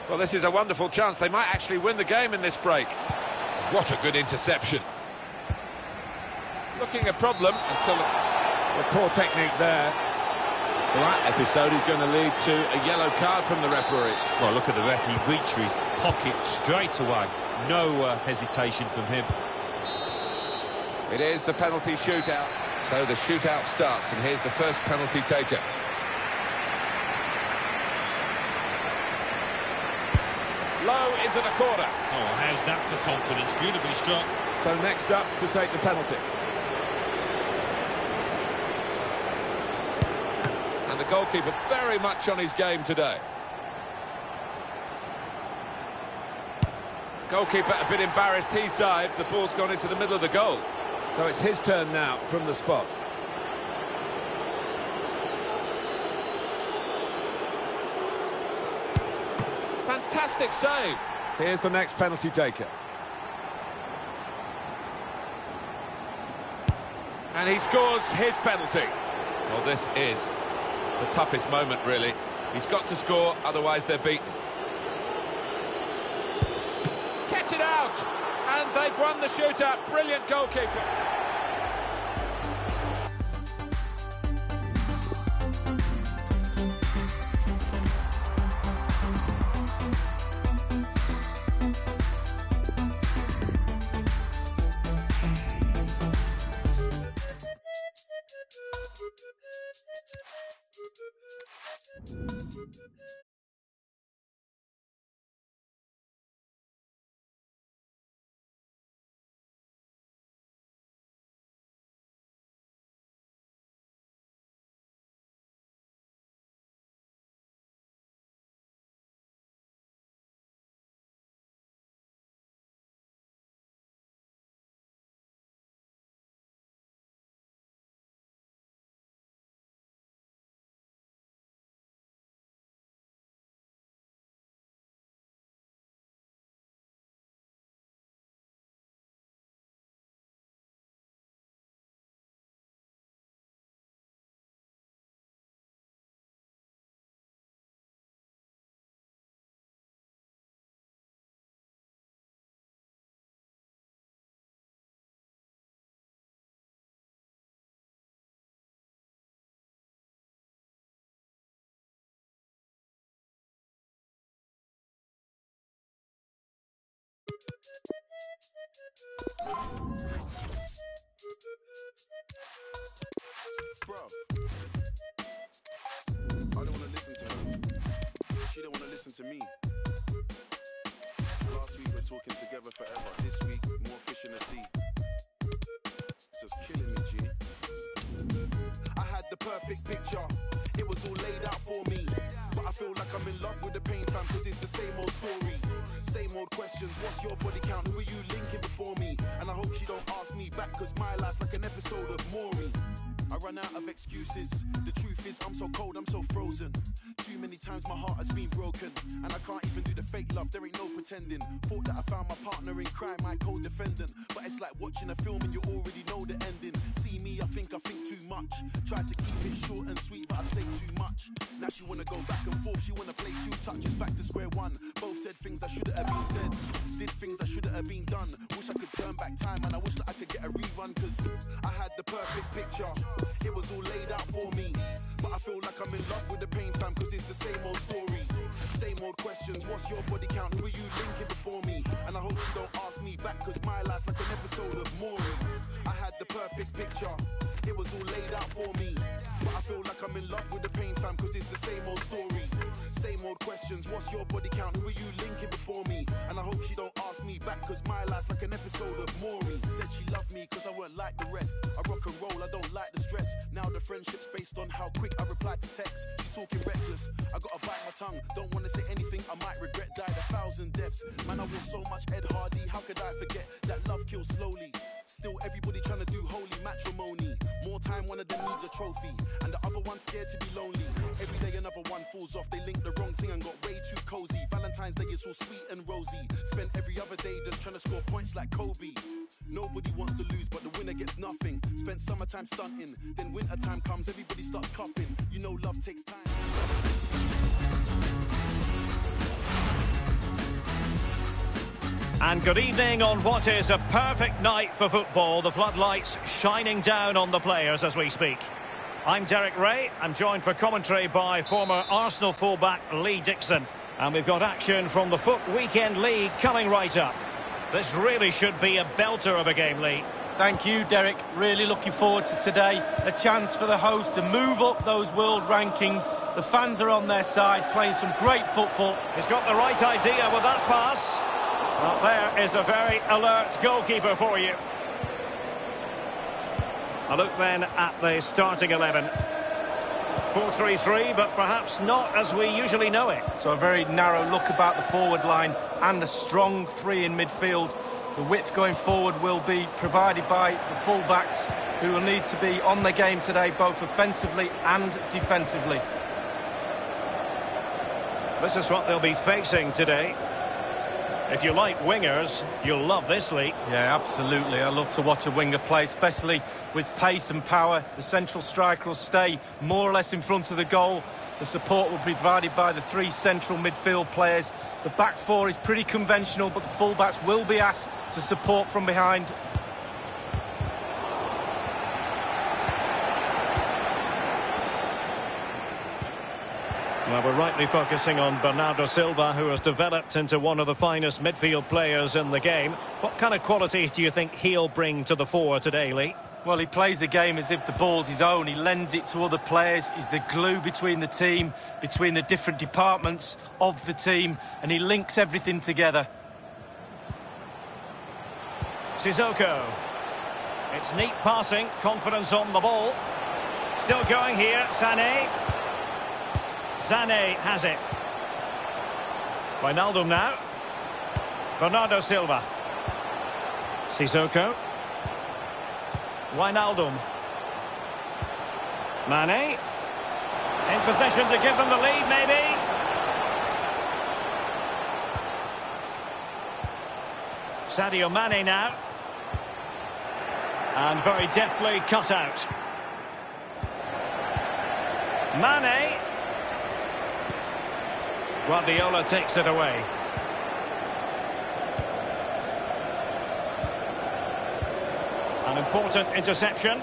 Well, this is a wonderful chance. They might actually win the game in this break. What a good interception. Looking a problem until the poor technique there. Well, that episode is going to lead to a yellow card from the referee. Well, look at the ref. He reached for his pocket straight away. No uh, hesitation from him. It is the penalty shootout. So the shootout starts, and here's the first penalty taker. Low into the corner. Oh, how's that for confidence? Beautifully struck. So next up to take the penalty. And the goalkeeper very much on his game today. Goalkeeper a bit embarrassed. He's dived. The ball's gone into the middle of the goal. So it's his turn now from the spot. Fantastic save. Here's the next penalty taker. And he scores his penalty. Well, this is the toughest moment, really. He's got to score, otherwise they're beaten. Kept it out, and they've won the shootout. Brilliant goalkeeper. Bro, I don't wanna listen to her. She don't wanna listen to me. Last week we're talking together forever. This week, more fish in the sea. It's just killing me, G. Perfect picture. It was all laid out for me. But I feel like I'm in love with the pain fam, cause it's the same old story. Same old questions. What's your body count? Who are you linking before me? And I hope she don't ask me back, cause my life's like an episode of Maury. I run out of excuses. The truth is, I'm so cold, I'm so frozen. Too many times my heart has been broken, and I can't even do the fake love. There ain't no pretending. Thought that I found my partner in crime, my co-defendant. But it's like watching a film and you already know the ending. See me, I think I think too much. Try to keep it short and sweet, but I say too much. Now she wanna go back and forth, she wanna play two touches back to square one. Both said things that shouldn't have been said, did things that shouldn't have been done. Wish I could turn back time, and I wish that I could get a rerun, cause I had the perfect picture. It was all laid out for me. But I feel like I'm in love with the pain fam, cause it's the same old story. Same old questions, what's your body count? Who are you linking before me? And I hope you don't ask me back, cause my life like an episode of Maury. I had the perfect picture, it was all laid out for me. But I feel like I'm in love with the pain fam, cause it's the same old story. Same old questions, what's your body count? Who are you linking before me? And I hope she don't ask me back, cause my life like an episode of Maury. Said she loved me cause I weren't like the rest. I rock and roll, I don't like the stress. Now the friendship's based on how quick I reply to text. She's talking reckless, I gotta bite my tongue. Don't wanna say anything I might regret. Died a thousand deaths. Man, I was so much Ed Hardy. How could I forget that love kills slowly? Still, everybody trying to do holy matrimony. More time, one of them needs a trophy, and the other one's scared to be lonely. Every day, another one falls off. They link the wrong thing and got way too cozy. Valentine's Day is all sweet and rosy. Spent every other day just trying to score points like Kobe. Nobody wants to lose, but the winner gets nothing. Spent summertime stunting, then wintertime comes, everybody starts coughing. You know, love takes time. And good evening on what is a perfect night for football. The floodlights shining down on the players as we speak. I'm Derek Ray. I'm joined for commentary by former Arsenal fullback Lee Dixon. And we've got action from the FUT Weekend League coming right up. This really should be a belter of a game, Lee. Thank you, Derek. Really looking forward to today. A chance for the host to move up those world rankings. The fans are on their side, playing some great football. He's got the right idea with that pass. Well, there is a very alert goalkeeper for you. A look then at the starting 11. 4-3-3, but perhaps not as we usually know it. So a very narrow look about the forward line and a strong three in midfield. The width going forward will be provided by the fullbacks who will need to be on the game today, both offensively and defensively. This is what they'll be facing today. If you like wingers, you'll love this league. Yeah, absolutely. I love to watch a winger play, especially with pace and power. The central striker will stay more or less in front of the goal. The support will be provided by the three central midfield players. The back four is pretty conventional, but the fullbacks will be asked to support from behind. Well, we're rightly focusing on Bernardo Silva, who has developed into one of the finest midfield players in the game. What kind of qualities do you think he'll bring to the fore today, Lee? Well, he plays the game as if the ball's his own. He lends it to other players. He's the glue between the team, between the different departments of the team, and he links everything together. Sissoko. It's neat passing, confidence on the ball. Still going here, Sané. Sané has it. Wijnaldum now. Bernardo Silva. Sissoko. Wijnaldum. Mane. In possession to give them the lead, maybe. Sadio Mane now. And very deftly cut out. Mane. Guardiola takes it away. An important interception.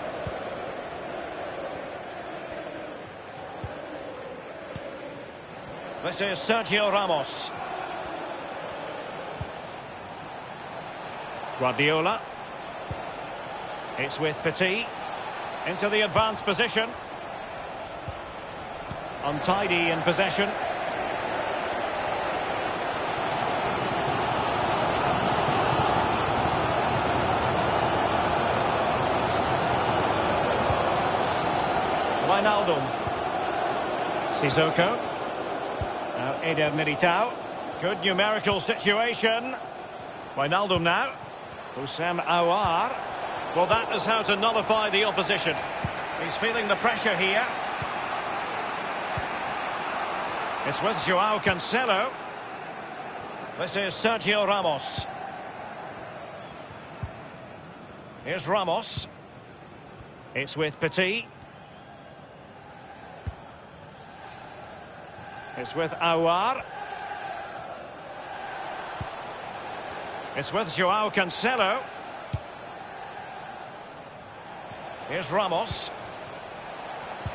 This is Sergio Ramos. Guardiola. It's with Petit. Into the advanced position. Untidy in possession. Wijnaldum. Sissoko. Now Eder Militao. Good numerical situation. Wijnaldum now. Houssem Aouar. Well, that is how to nullify the opposition. He's feeling the pressure here. It's with Joao Cancelo. This is Sergio Ramos. Here's Ramos. It's with Petit. It's with Aouar. It's with Joao Cancelo. Here's Ramos.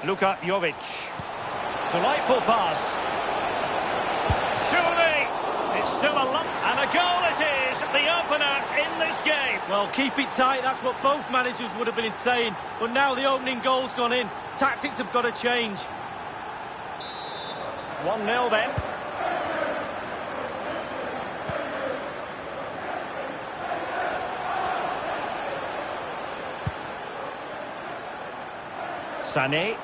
Luka Jovic. Delightful pass. Surely, it's still a lump, and a goal it is, the opener in this game. Well, keep it tight, that's what both managers would have been saying. But now the opening goal's gone in. Tactics have got to change. 1-0 then. Sané.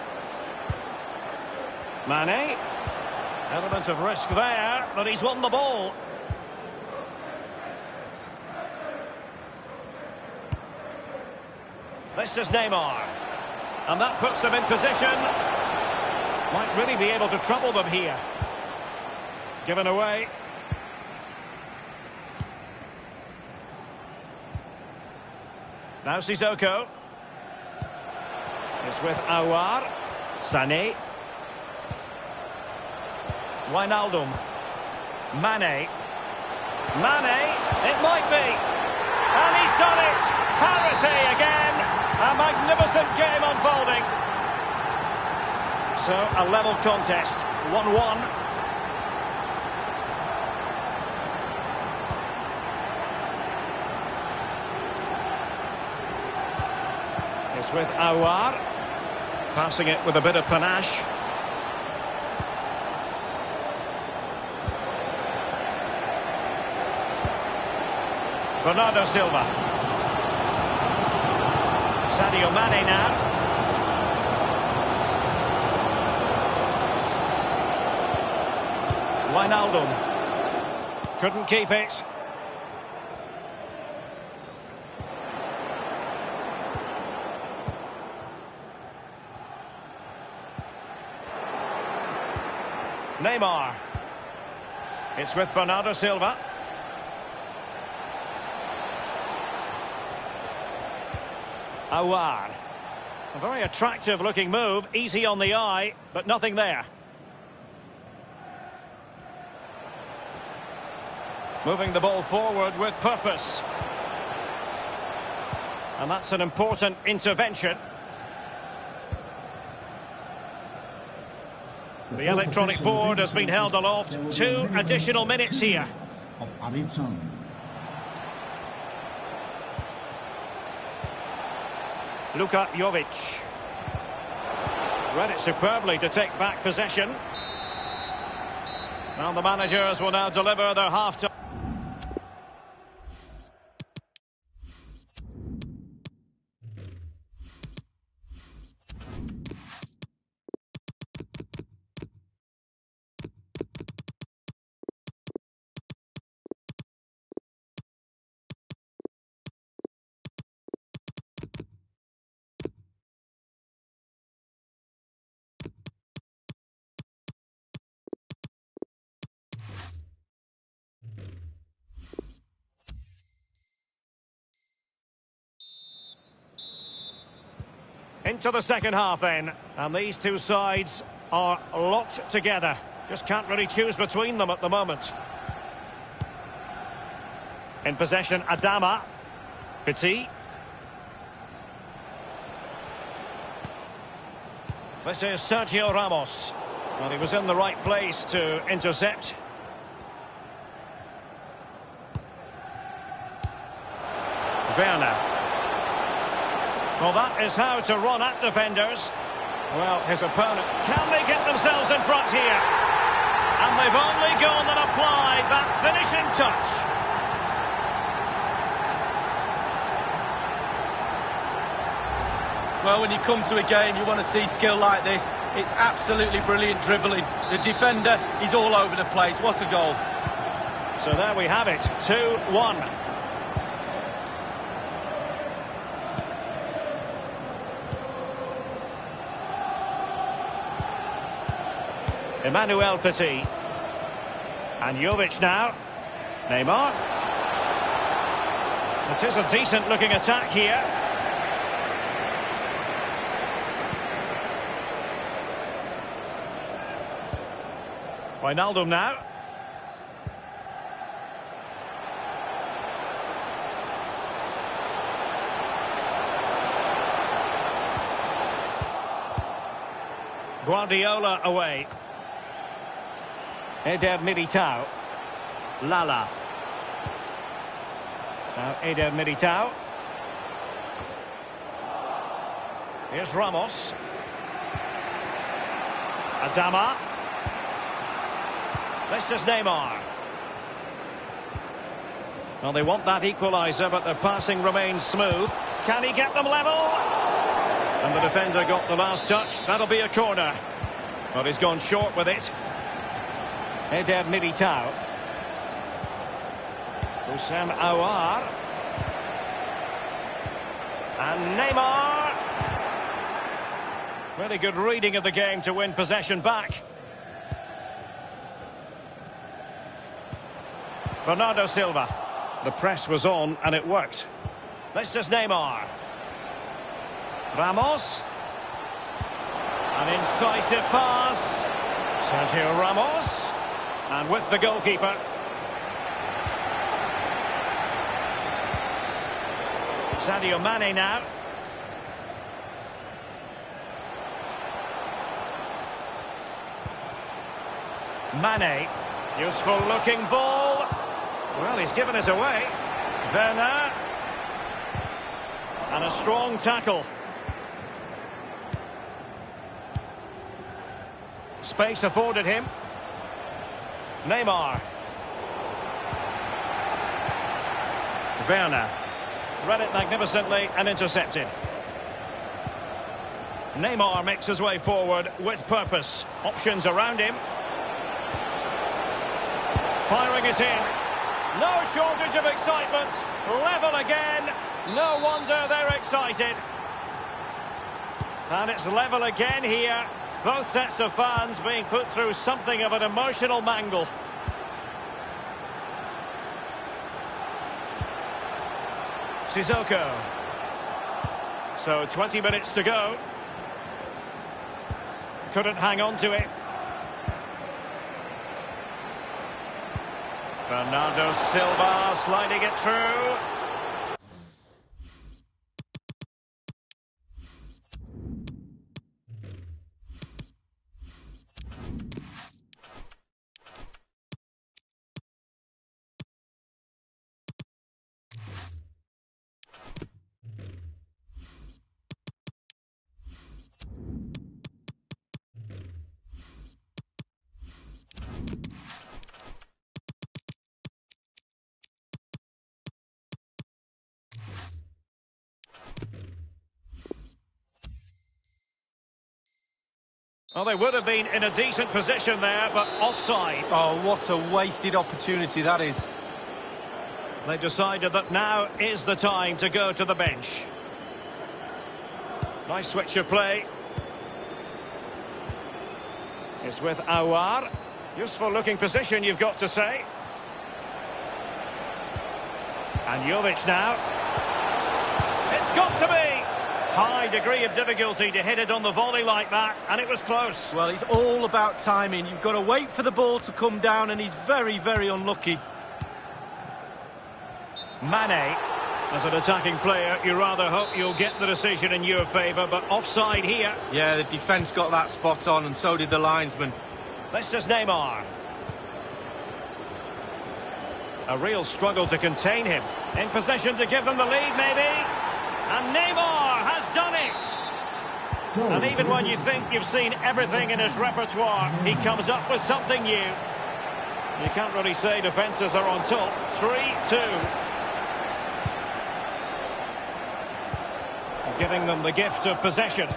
Mane. Element of risk there, but he's won the ball. This is Neymar. And that puts them in position. Might really be able to trouble them here. Given away. Now Sissoko. It's with Aouar. Sané. Wijnaldum. Mane. Mane. It might be. And he's done it. Parity again. A magnificent game unfolding. So, a level contest. 1-1. It's with Aouar. Passing it with a bit of panache. Bernardo Silva. Sadio Mane now. Wijnaldum. Couldn't keep it. Neymar. It's with Bernardo Silva. Aouar. A very attractive looking move, easy on the eye, but nothing there. Moving the ball forward with purpose. And that's an important intervention. The electronic board has been held aloft. Two additional minutes here. Of added time. Luka Jovic. Read it superbly to take back possession. Well, the managers will now deliver their half-time. Into the second half then. And these two sides are locked together. Just can't really choose between them at the moment. In possession, Adama. Petit. This is Sergio Ramos. Well, he was in the right place to intercept. Werner. Well, that is how to run at defenders. Well, his opponent, can they get themselves in front here? And they've only gone and applied that finishing touch. Well, when you come to a game, you want to see skill like this. It's absolutely brilliant dribbling. The defender is all over the place. What a goal. So there we have it, 2-1. Emmanuel Petit. And Jovic now. Neymar. It is a decent looking attack here. Wijnaldum now. Guardiola away. Eder uh, Militao. Lala. Now Eder uh, Militao. Here's Ramos. Adama. This is Neymar. Well, they want that equaliser, but their passing remains smooth. Can he get them level? And the defender got the last touch. That'll be a corner. But he's gone short with it. Eder Militao. Houssem Aouar. And Neymar. Really good reading of the game to win possession back. Bernardo Silva. The press was on and it worked. This is Neymar. Ramos. An incisive pass. Sergio Ramos. And with the goalkeeper. Sadio Mane now. Mane. Useful looking ball. Well, he's given it away. Werner. And a strong tackle. Space afforded him. Neymar. Werner. Read it magnificently and intercepted. Neymar makes his way forward with purpose. Options around him. Firing it in. No shortage of excitement. Level again. No wonder they're excited. And it's level again here. Both sets of fans being put through something of an emotional mangle. Sissoko. So 20 minutes to go. Couldn't hang on to it. Bernardo Silva sliding it through. Well, they would have been in a decent position there, but offside. Oh, what a wasted opportunity that is. They decided that now is the time to go to the bench. Nice switch of play. It's with Aouar. Useful looking position, you've got to say. And Jovic now. It's got to be! High degree of difficulty to hit it on the volley like that, and it was close. Well, it's all about timing. You've got to wait for the ball to come down, and he's very, very unlucky. Mane, as an attacking player, you rather hope you'll get the decision in your favour, but offside here. Yeah, the defence got that spot on, and so did the linesman. This is Neymar. A real struggle to contain him. In possession to give them the lead, maybe. And Neymar has done it. And even when you think you've seen everything in his repertoire, he comes up with something new. You can't really say defences are on top. 3-2. Giving them the gift of possession.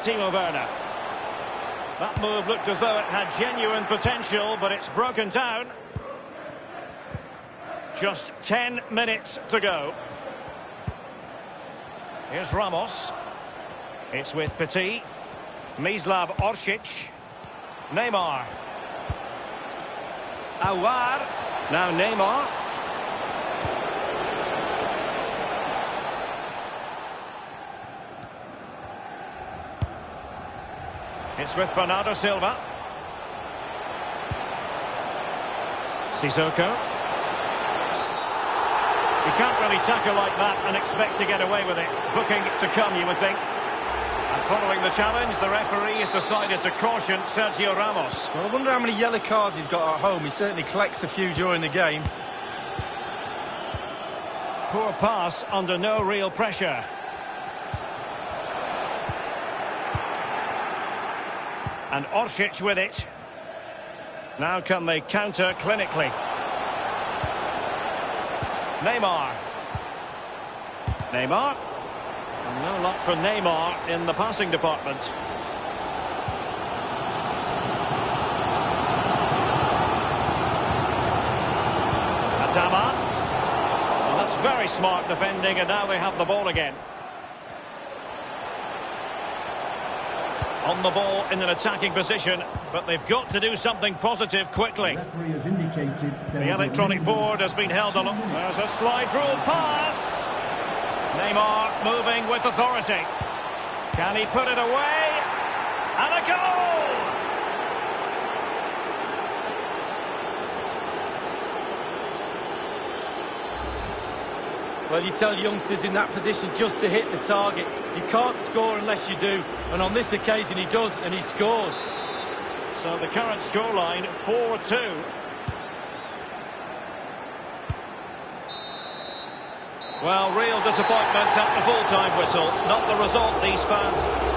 Timo Werner. That move looked as though it had genuine potential, but it's broken down. Just 10 minutes to go. Here's Ramos. It's with Petit. Mislav Orsic. Neymar. Aouar. Now Neymar. It's with Bernardo Silva. Sissoko. You can't really tackle like that and expect to get away with it. Booking to come, you would think. And following the challenge, the referee has decided to caution Sergio Ramos. Well, I wonder how many yellow cards he's got at home. He certainly collects a few during the game. Poor pass under no real pressure. And Orsic with it. Now can they counter clinically? Neymar. Neymar. And no luck for Neymar in the passing department. Adama. Well, that's very smart defending, and now they have the ball again. On the ball in an attacking position, but they've got to do something positive quickly. Referee has indicated The electronic board has been held along. There's a slide rule pass. Neymar moving with authority. Can he put it away? And a goal! Well, you tell youngsters in that position just to hit the target. You can't score unless you do. And on this occasion, he does, and he scores. So the current scoreline, 4-2. Well, real disappointment at the full-time whistle. Not the result these fans...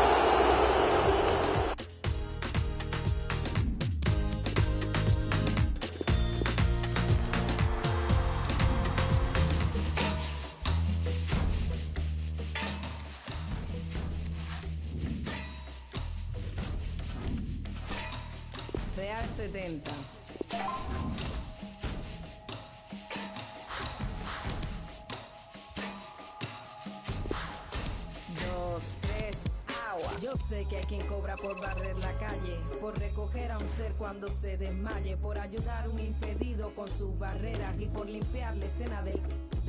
la calle, por recoger a un ser cuando se desmaye, por ayudar a un impedido con sus barreras y por limpiar la escena de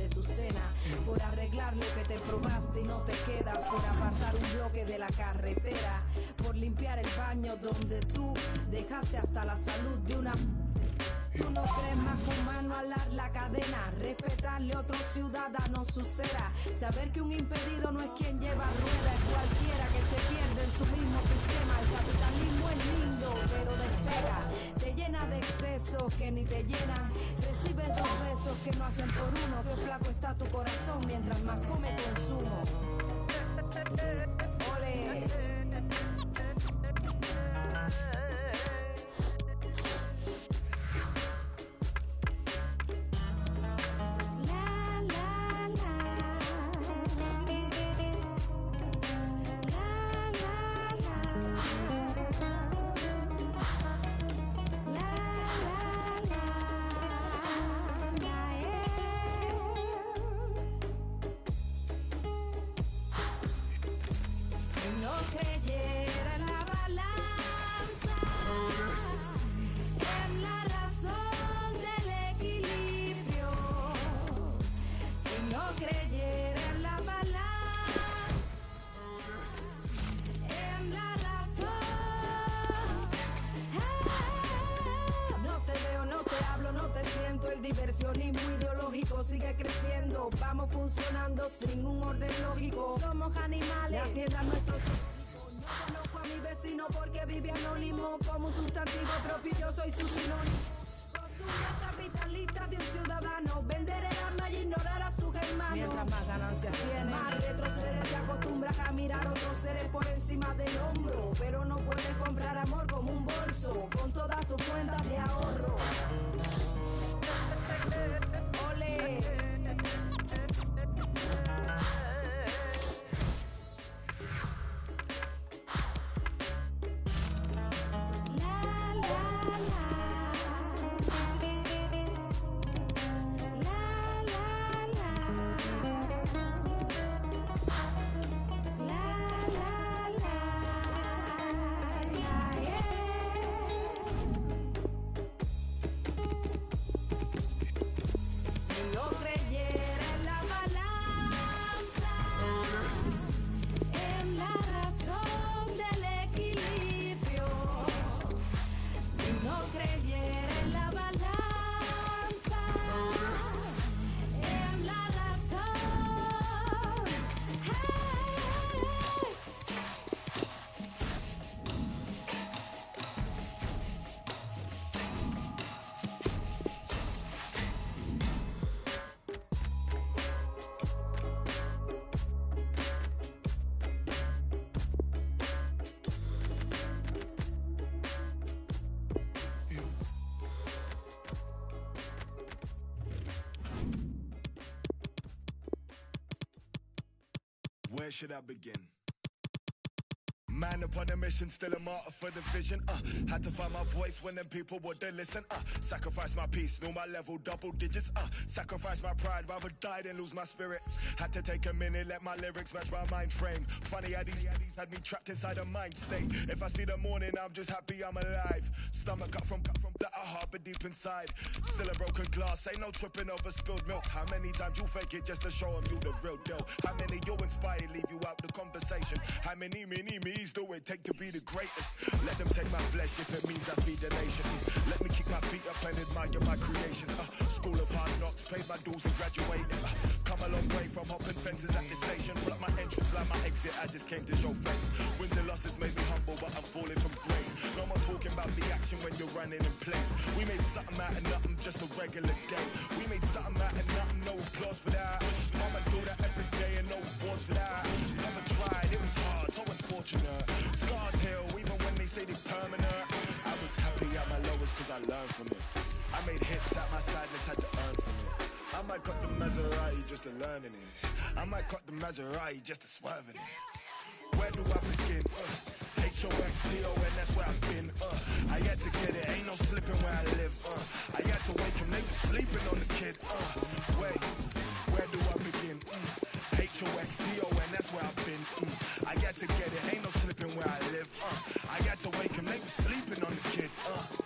tu cena, por arreglar lo que te probaste y no te quedas, por apartar un bloque de la carretera, por limpiar el baño donde tú dejaste hasta la salud de una Tú no crees más humano alar la cadena, respetarle a otro ciudadano su cera, saber que un impedido no es quien lleva rueda, es cualquiera que se pierde en su mismo sistema. El capitalismo es lindo, pero despega, te llena de excesos que ni te llenan, recibes dos besos que no hacen por uno, que flaco está tu corazón mientras más come consumo. Ole. Should I begin? Man upon a mission, still a martyr for the vision. Uh, had to find my voice when them people wouldn't listen. Uh, sacrifice my peace, knew my level, double digits. Uh, sacrifice my pride, rather die than lose my spirit. Had to take a minute, let my lyrics match my mind frame. Funny how these had me trapped inside a mind state. If I see the morning, I'm just happy I'm alive. Stomach cut from cut from that I deep inside. Still a broken glass, ain't no tripping over spilled milk. How many times you fake it just to show 'em you the real deal? How many you inspire leave you out the conversation? How many mini me's do it take to be the greatest? Let them take my flesh if it means I feed the nation. Let me keep my feet up and admire my creations. Uh, school of hard knocks, paid my dues and graduated. Uh, come a long way from hopping fences at the station. Up my entrance, like my exit, I just came to show face. Wins and losses made me humble, but I'm falling from grace. No more talking about the action when you're running in place. We made something out of nothing, just a regular day. We made something out of nothing, no applause for that. Mama do that every day and no awards for that. Never tried, it was hard, so unfortunate. Scars heal, even when they say they permanent. I was happy at my lowest cause I learned from it. I made hits at my sadness, had to earn from it. I might cut the Maserati just to learn in it. I might cut the Maserati just to swerve in it. Where do I begin? Uh, H-O-X D-O, and that's where I've been, uh. I had to get it, ain't no slipping where I live, uh. I had to wake him, they was sleeping on the kid, uh. Wait, where do I begin, mm. H-O-X-D-O, and that's where I've been, mm. I got to get it, ain't no slipping where I live, uh. I got to wake him, they was sleeping on the kid, uh.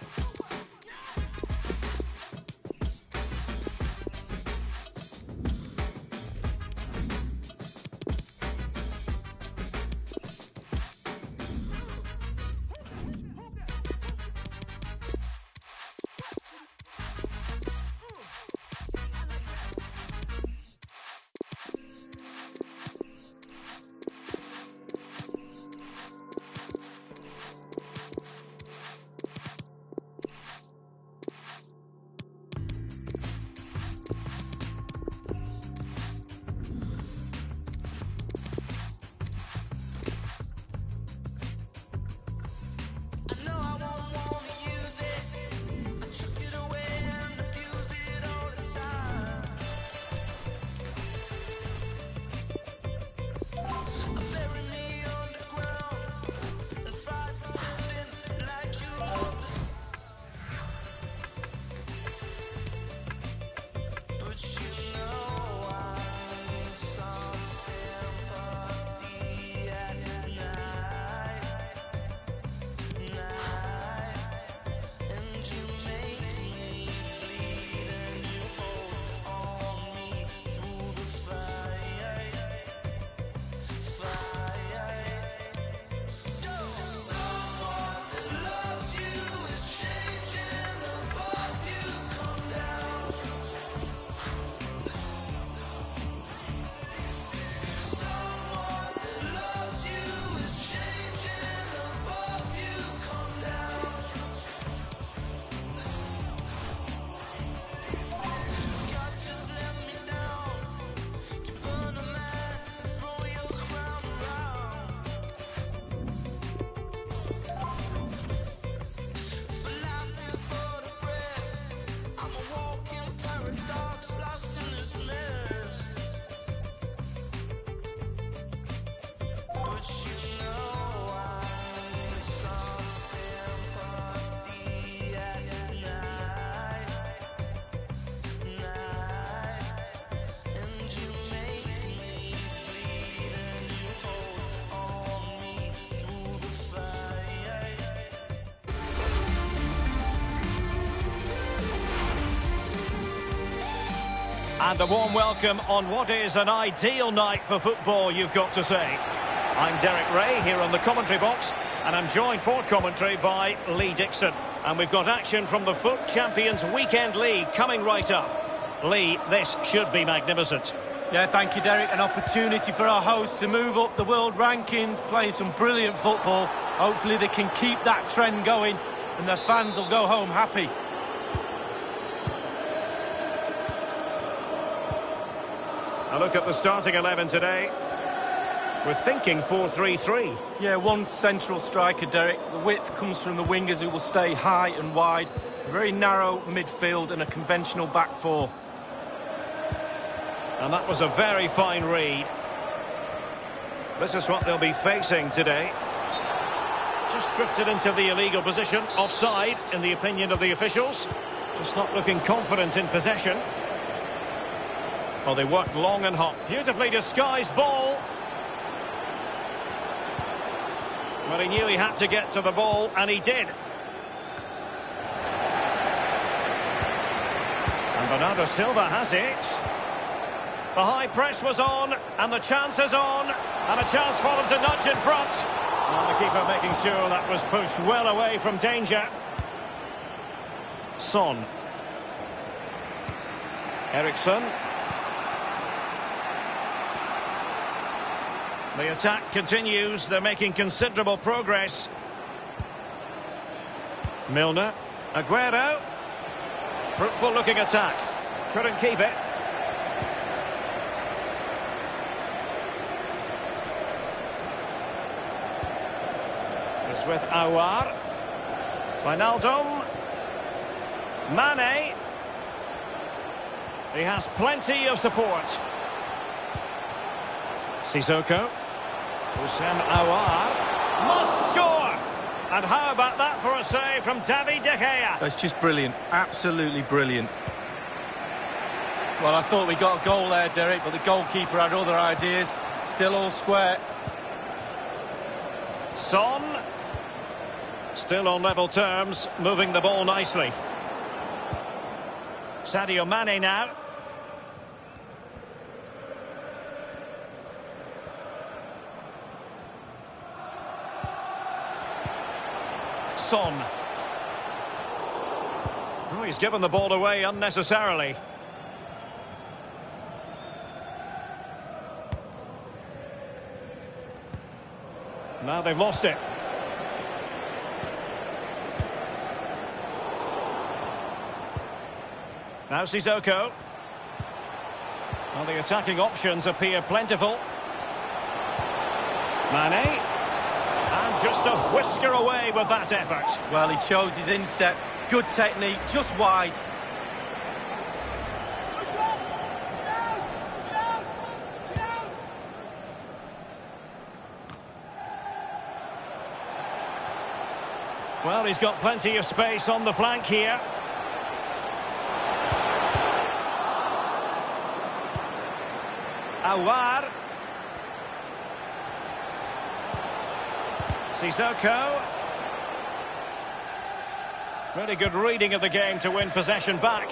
And a warm welcome on what is an ideal night for football, you've got to say. I'm Derek Ray here on the commentary box, and I'm joined for commentary by Lee Dixon. And we've got action from the FUT Champions Weekend League coming right up. Lee, this should be magnificent. Yeah, thank you, Derek. An opportunity for our hosts to move up the world rankings, play some brilliant football. Hopefully they can keep that trend going and their fans will go home happy. A look at the starting 11 today. We're thinking 4-3-3. Yeah, one central striker, Derek. The width comes from the wingers who will stay high and wide. A very narrow midfield and a conventional back four. And that was a very fine read. This is what they'll be facing today. Just drifted into the illegal position, offside, in the opinion of the officials. Just not looking confident in possession. Oh, they worked long and hot. Beautifully disguised ball. But he knew he had to get to the ball, and he did. And Bernardo Silva has it. The high press was on, and the chance is on, and a chance for them to nudge in front. And the keeper making sure that was pushed well away from danger. Son. Eriksen. The attack continues. They're making considerable progress. Milner. Aguero. Fruitful looking attack. Couldn't keep it. It's with Aouar. Wijnaldum. Mane. He has plenty of support. Sissoko. Houssem Aouar must score. And how about that for a save from David De Gea? That's just brilliant. Absolutely brilliant. Well, I thought we got a goal there, Derek, but the goalkeeper had other ideas. Still all square. Son. Still on level terms, moving the ball nicely. Sadio Mane now. Son. Oh, he's given the ball away unnecessarily. Now they've lost it. Now Sissoko. Well, the attacking options appear plentiful. Mane. Just a whisker away with that effort. Well, he chose his instep. Good technique, just wide. Well, he's got plenty of space on the flank here. Aouar. Sissoko. Really good reading of the game to win possession back.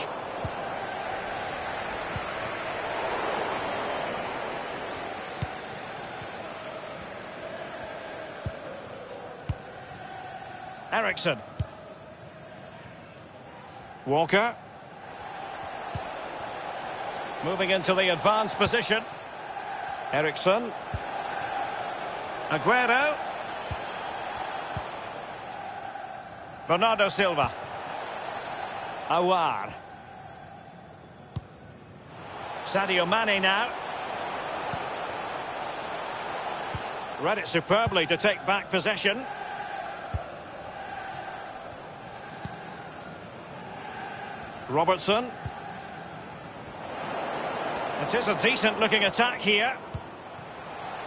Eriksen. Walker. Moving into the advanced position. Eriksen. Aguero. Bernardo Silva. Aouar. Sadio Mane now. Read it superbly to take back possession. Robertson. It is a decent looking attack here.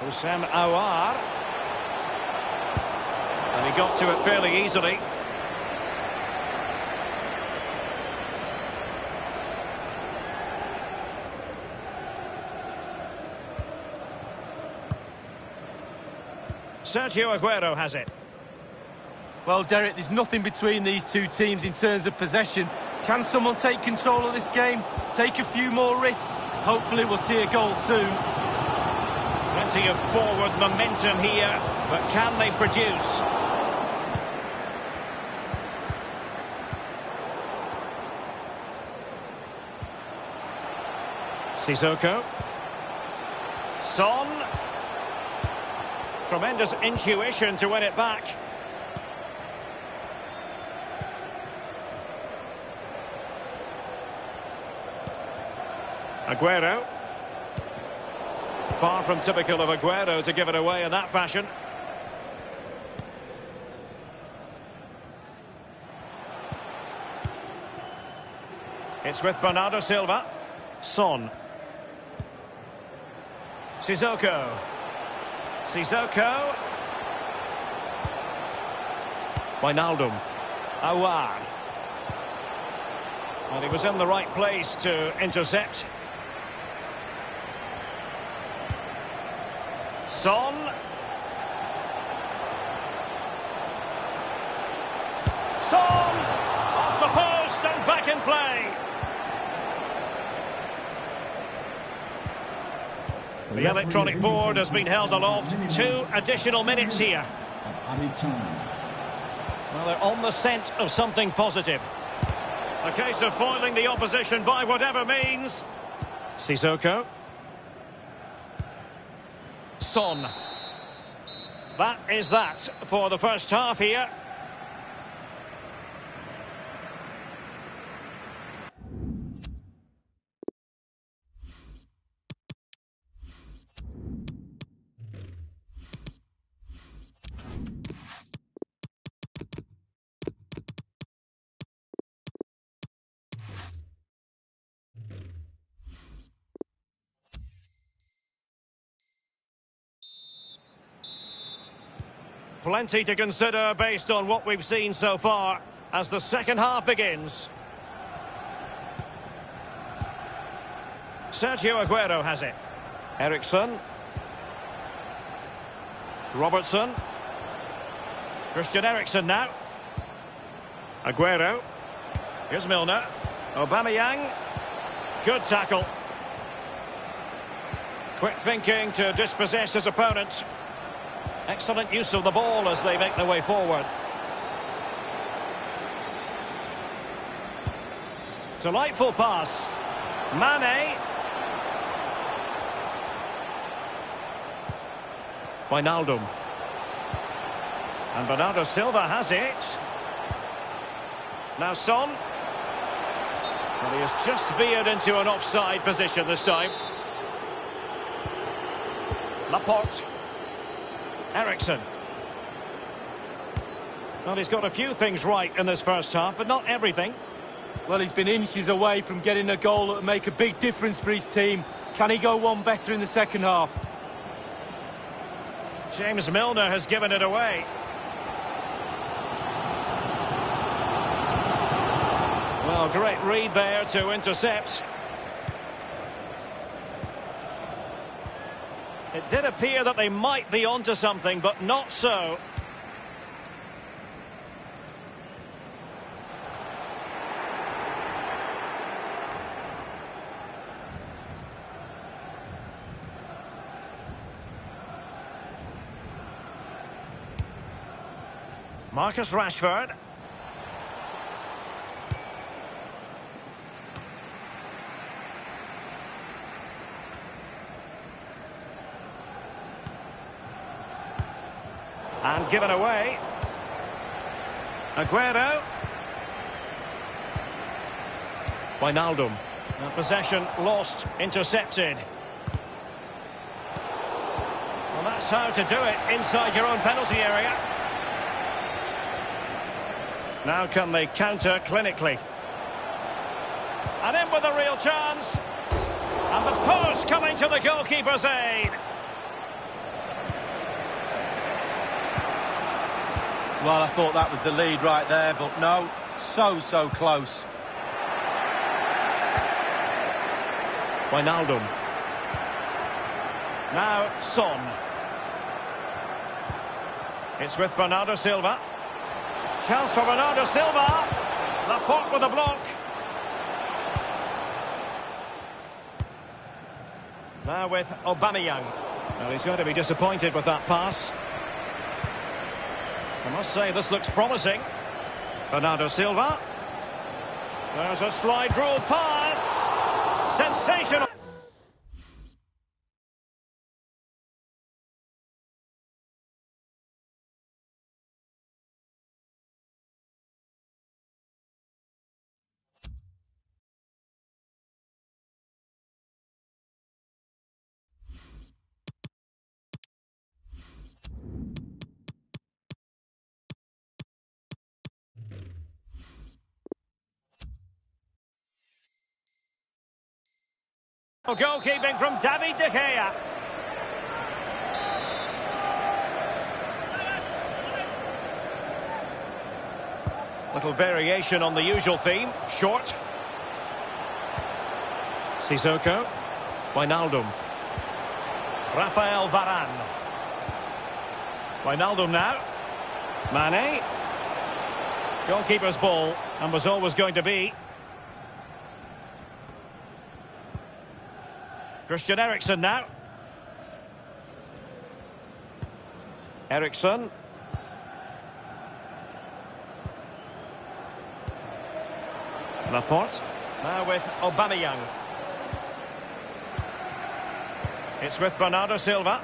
Houssem Aouar. And he got to it fairly easily. Sergio Aguero has it. Well, Derek, there's nothing between these two teams in terms of possession. Can someone take control of this game? Take a few more risks? Hopefully we'll see a goal soon. Plenty of forward momentum here, but can they produce? Sissoko. Son. Tremendous intuition to win it back. Aguero. Far from typical of Aguero to give it away in that fashion. It's with Bernardo Silva. Son. Sissoko. Sissoko. Wijnaldum. Aouar. And he was in the right place to intercept. Son. Son! Off the post and back in play. The electronic board has been held aloft. Two additional minutes here. Well, they're on the scent of something positive. A case of foiling the opposition by whatever means. Sissoko. Son. That is that for the first half here. Plenty to consider based on what we've seen so far as the second half begins. Sergio Aguero has it. Eriksen. Robertson. Christian Eriksen now. Aguero. Here's Milner. Aubameyang. Good tackle. Quick thinking to dispossess his opponent. Excellent use of the ball as they make their way forward. Delightful pass. Mane. Wijnaldum. And Bernardo Silva has it. Now Son. And he has just veered into an offside position this time. Laporte. Eriksen. Well, he's got a few things right in this first half, but not everything. Well, he's been inches away from getting a goal that would make a big difference for his team. Can he go one better in the second half? James Milner has given it away. Well, great read there to intercept. It did appear that they might be onto something, but not so. Marcus Rashford. And given away. Aguero. Wijnaldum. Now possession lost, intercepted. Well, that's how to do it inside your own penalty area. Now can they counter clinically? And in with a real chance. And the post coming to the goalkeeper's aid. Well, I thought that was the lead right there, but no, so, so close. Wijnaldum. Now Son. It's with Bernardo Silva. Chance for Bernardo Silva. Laporte with a block. Now with Aubameyang. Well, he's going to be disappointed with that pass. I must say, this looks promising. Bernardo Silva. There's a slide rule pass. Sensational. Goalkeeping from David De Gea. Little variation on the usual theme. Short. Sissoko. Wijnaldum. Rafael Varane. Wijnaldum now. Mane. Goalkeeper's ball, and was always going to be. Christian Eriksen now. Eriksen. Laporte. Now with Aubameyang. It's with Bernardo Silva.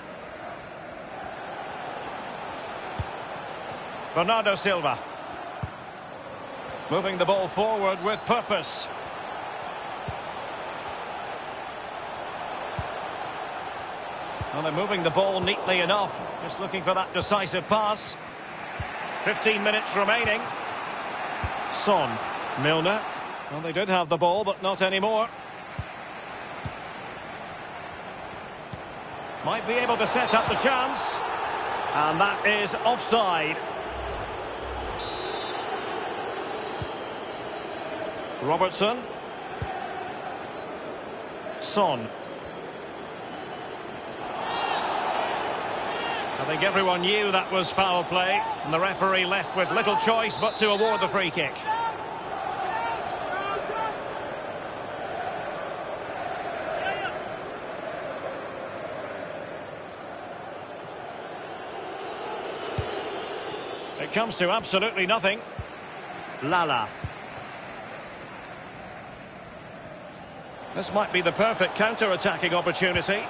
Bernardo Silva. Moving the ball forward with purpose. Well, they're moving the ball neatly enough. Just looking for that decisive pass. 15 minutes remaining. Son. Milner. Well, they did have the ball, but not anymore. Might be able to set up the chance. And that is offside. Robertson. Son. I think everyone knew that was foul play, and the referee left with little choice but to award the free kick. It comes to absolutely nothing. Lala. This might be the perfect counter-attacking opportunity.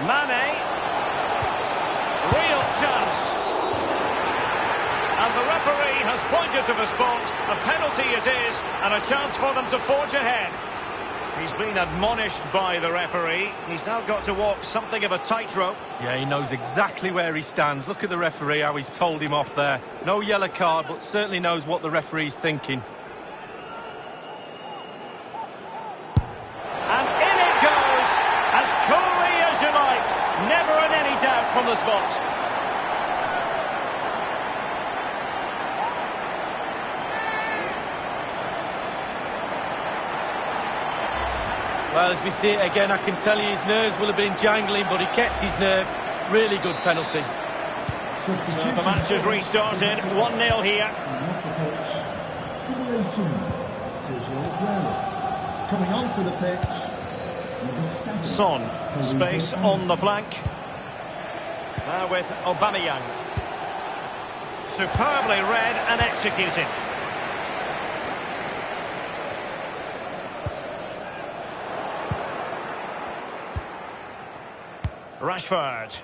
Mane. Real chance. And the referee has pointed to the spot. A penalty it is, and a chance for them to forge ahead. He's been admonished by the referee. He's now got to walk something of a tightrope. Yeah, he knows exactly where he stands. Look at the referee, how he's told him off there. No yellow card, but certainly knows what the referee's thinking. And in it goes, as coolly as you like. Never in any doubt from the spot. Well, as we see it again, I can tell you his nerves will have been jangling, but he kept his nerve. Really good penalty. So the match has restarted. 1-0 here. Number 18, Sergio Aguero. Coming onto the pitch, number 7. Son, space on the flank. Now with Aubameyang. Superbly read and executed. Rashford.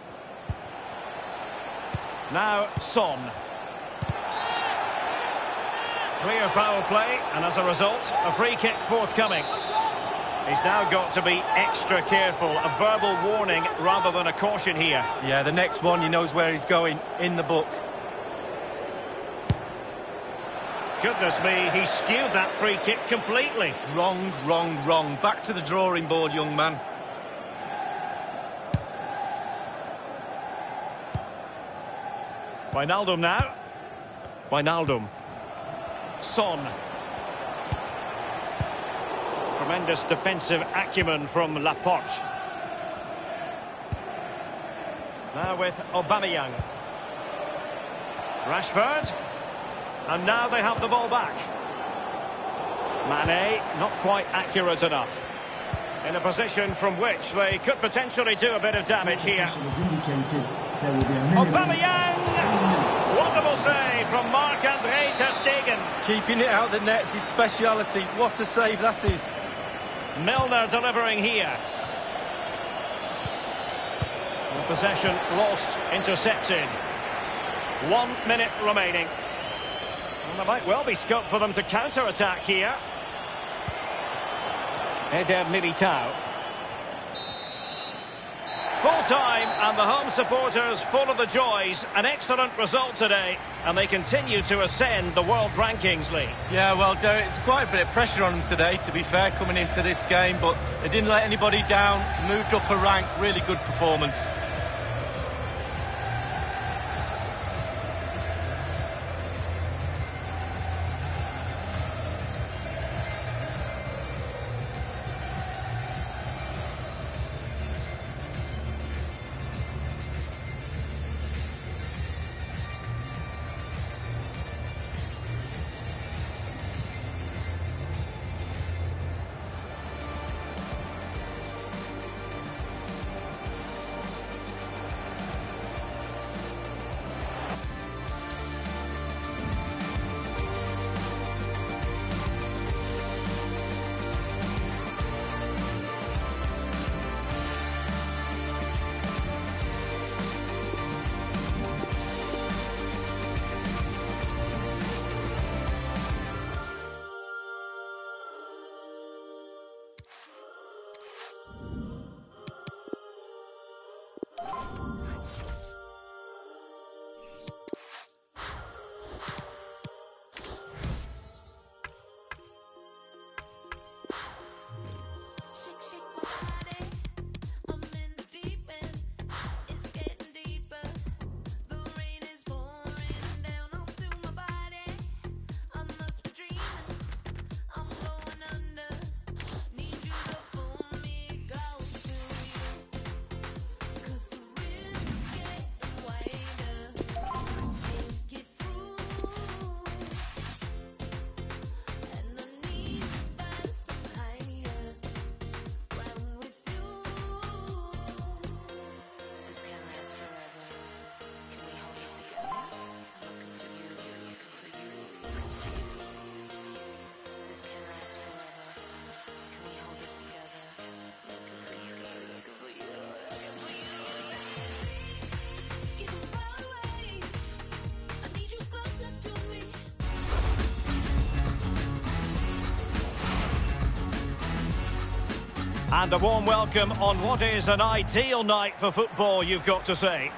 Now Son. Clear foul play, and as a result, a free kick forthcoming. He's now got to be extra careful. A verbal warning rather than a caution here. Yeah, the next one, he knows where he's going in the book. Goodness me, he skewed that free kick completely. Wrong, wrong, wrong. Back to the drawing board, young man. Wijnaldum now. Wijnaldum. Son. Tremendous defensive acumen from Laporte. Now with Aubameyang. Rashford. And now they have the ball back. Mane, not quite accurate enough. in a position from which they could potentially do a bit of damage here. Aubameyang! Save from Marc-Andre Ter Stegen. Keeping it out the net's his speciality. What a save that is. Milner delivering here. Possession lost, intercepted. One minute remaining. And there might well be scope for them to counter-attack here. Eder Militao. Full time and the home supporters full of the joys. An excellent result today and they continue to ascend the world rankings league. Yeah, well, Derek, it's quite a bit of pressure on them today, to be fair, coming into this game, but they didn't let anybody down, moved up a rank, really good performance. And a warm welcome on what is an ideal night for football, you've got to say.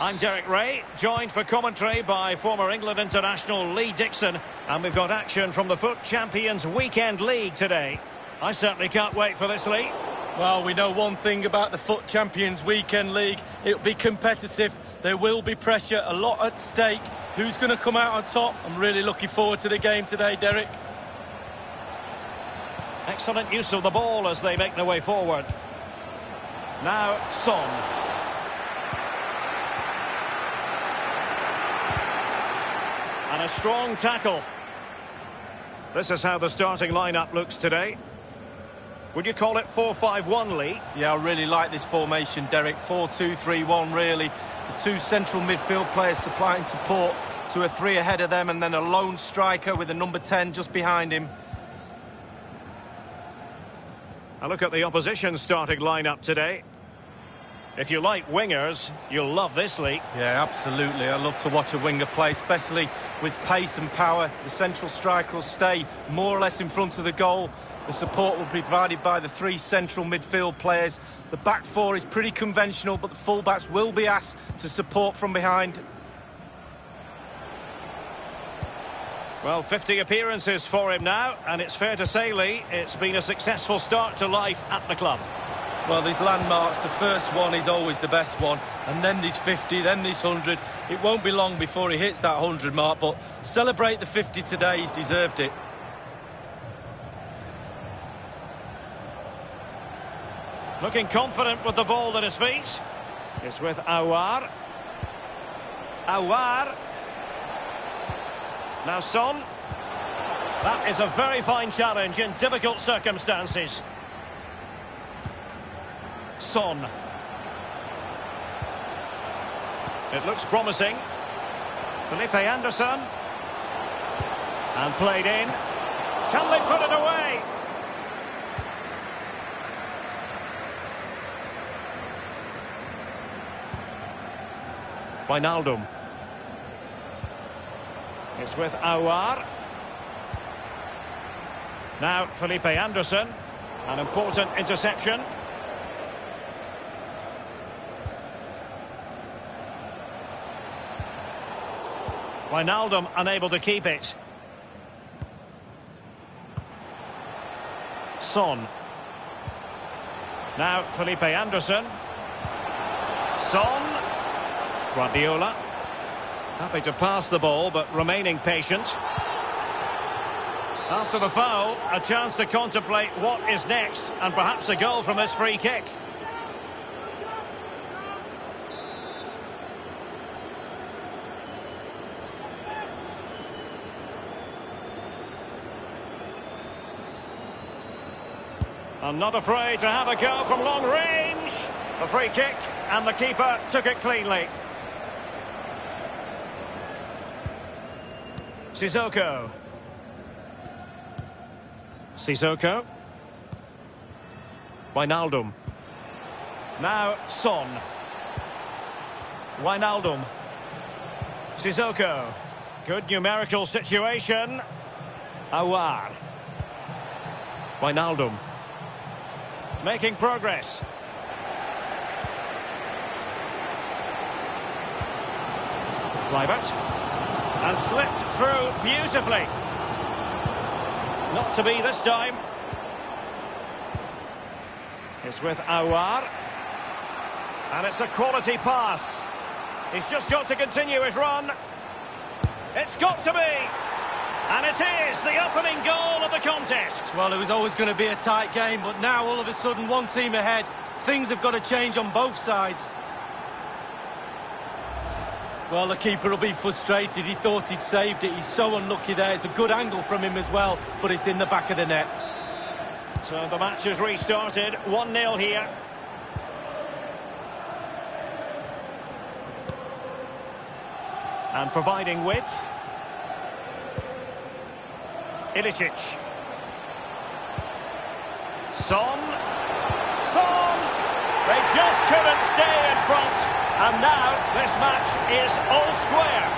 I'm Derek Ray, joined for commentary by former England international Lee Dixon. And we've got action from the FUT Champions Weekend League today. I certainly can't wait for this, Lee. Well, we know one thing about the FUT Champions Weekend League. It'll be competitive. There will be pressure, a lot at stake. Who's going to come out on top? I'm really looking forward to the game today, Derek. Excellent use of the ball as they make their way forward. Now, Son. And a strong tackle. This is how the starting lineup looks today. Would you call it 4-5-1, Lee? Yeah, I really like this formation, Derek. 4-2-3-1, really. The two central midfield players supplying support to a three ahead of them and then a lone striker with a number 10 just behind him. A look at the opposition starting lineup today. If you like wingers, you'll love this league. Yeah, absolutely. I love to watch a winger play, especially with pace and power. The central striker will stay more or less in front of the goal. The support will be provided by the three central midfield players. The back four is pretty conventional, but the fullbacks will be asked to support from behind. Well, 50 appearances for him now, and it's fair to say, Lee, it's been a successful start to life at the club. Well, these landmarks, the first one is always the best one, and then this 50, then this 100. It won't be long before he hits that 100 mark, but celebrate the 50 today, he's deserved it. Looking confident with the ball at his feet. It's with Awar. Aouar. Now Son. That is a very fine challenge in difficult circumstances. Son. It looks promising. Felipe Anderson. And played in. Can they put it away? Wijnaldum. It's with Aouar. Now Felipe Anderson. An important interception. Wijnaldum unable to keep it. Son. Now Felipe Anderson. Son. Guardiola. Happy to pass the ball, but remaining patient. After the foul, a chance to contemplate what is next, and perhaps a goal from this free kick. And not afraid to have a go from long range. The free kick, and the keeper took it cleanly. Sissoko. Sissoko. Wijnaldum. Now Son. Wijnaldum. Sissoko. Good numerical situation. Aouar. Wijnaldum. Making progress. Kluivert. And slipped through beautifully. Not to be this time. It's with Aouar. And it's a quality pass. He's just got to continue his run. It's got to be. And it is the opening goal of the contest. Well, it was always going to be a tight game, but now all of a sudden one team ahead. Things have got to change on both sides. Well, the keeper will be frustrated. He thought he'd saved it. He's so unlucky there. It's a good angle from him as well, but it's in the back of the net. So the match has restarted. 1-0 here. And providing width. Ilicic. Son. Son! They just couldn't stay in front. And now this match is all square.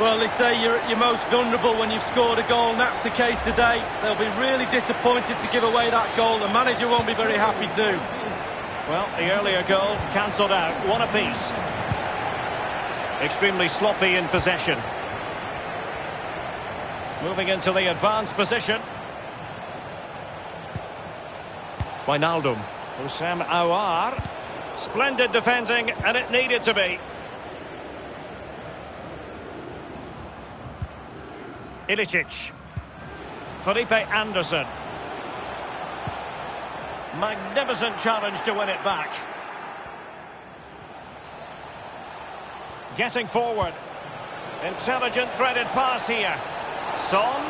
Well, they say you're at your most vulnerable when you've scored a goal, and that's the case today. They'll be really disappointed to give away that goal. The manager won't be very happy too. Well, the earlier goal cancelled out. One apiece. Extremely sloppy in possession. Moving into the advanced position. Wijnaldum. Houssem Aouar. Splendid defending, and it needed to be. Ilicic. Felipe Anderson. Magnificent challenge to win it back. Getting forward. Intelligent threaded pass here. Son.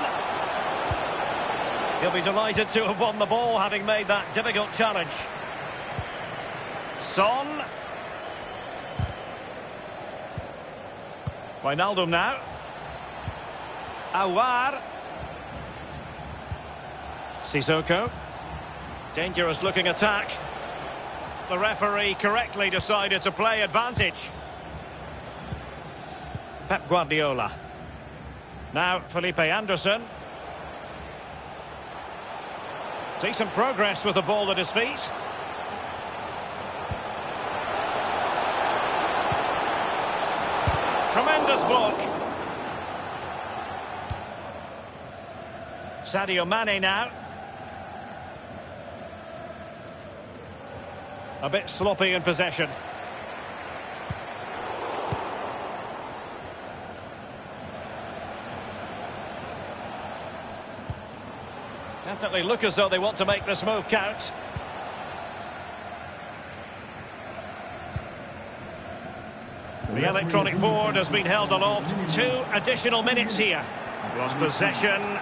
He'll be delighted to have won the ball having made that difficult challenge. Son. Wijnaldum now. Aouar. Sissoko. Dangerous looking attack. The referee correctly decided to play advantage. Pep Guardiola. Now Felipe Anderson. Decent progress with the ball at his feet. Block. Sadio Mane now. A bit sloppy in possession. Definitely look as though they want to make this move count. The electronic board has been held aloft. Two additional minutes here. Lost possession.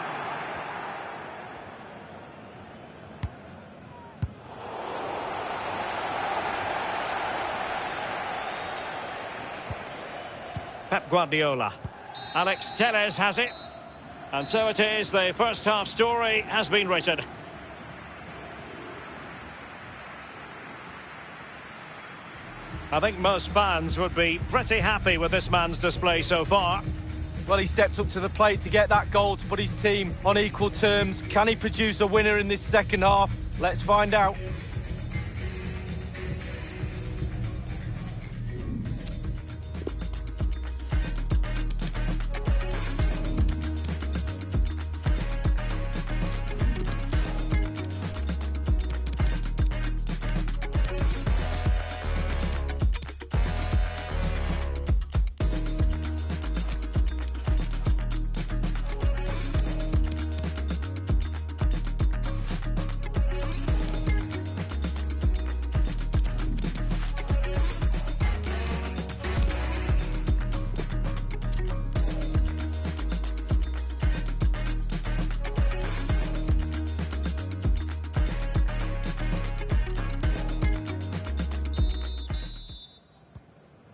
Pep Guardiola. Alex Teles has it. And so it is, the first half story has been written. I think most fans would be pretty happy with this man's display so far. Well, he stepped up to the plate to get that goal to put his team on equal terms. Can he produce a winner in this second half? Let's find out.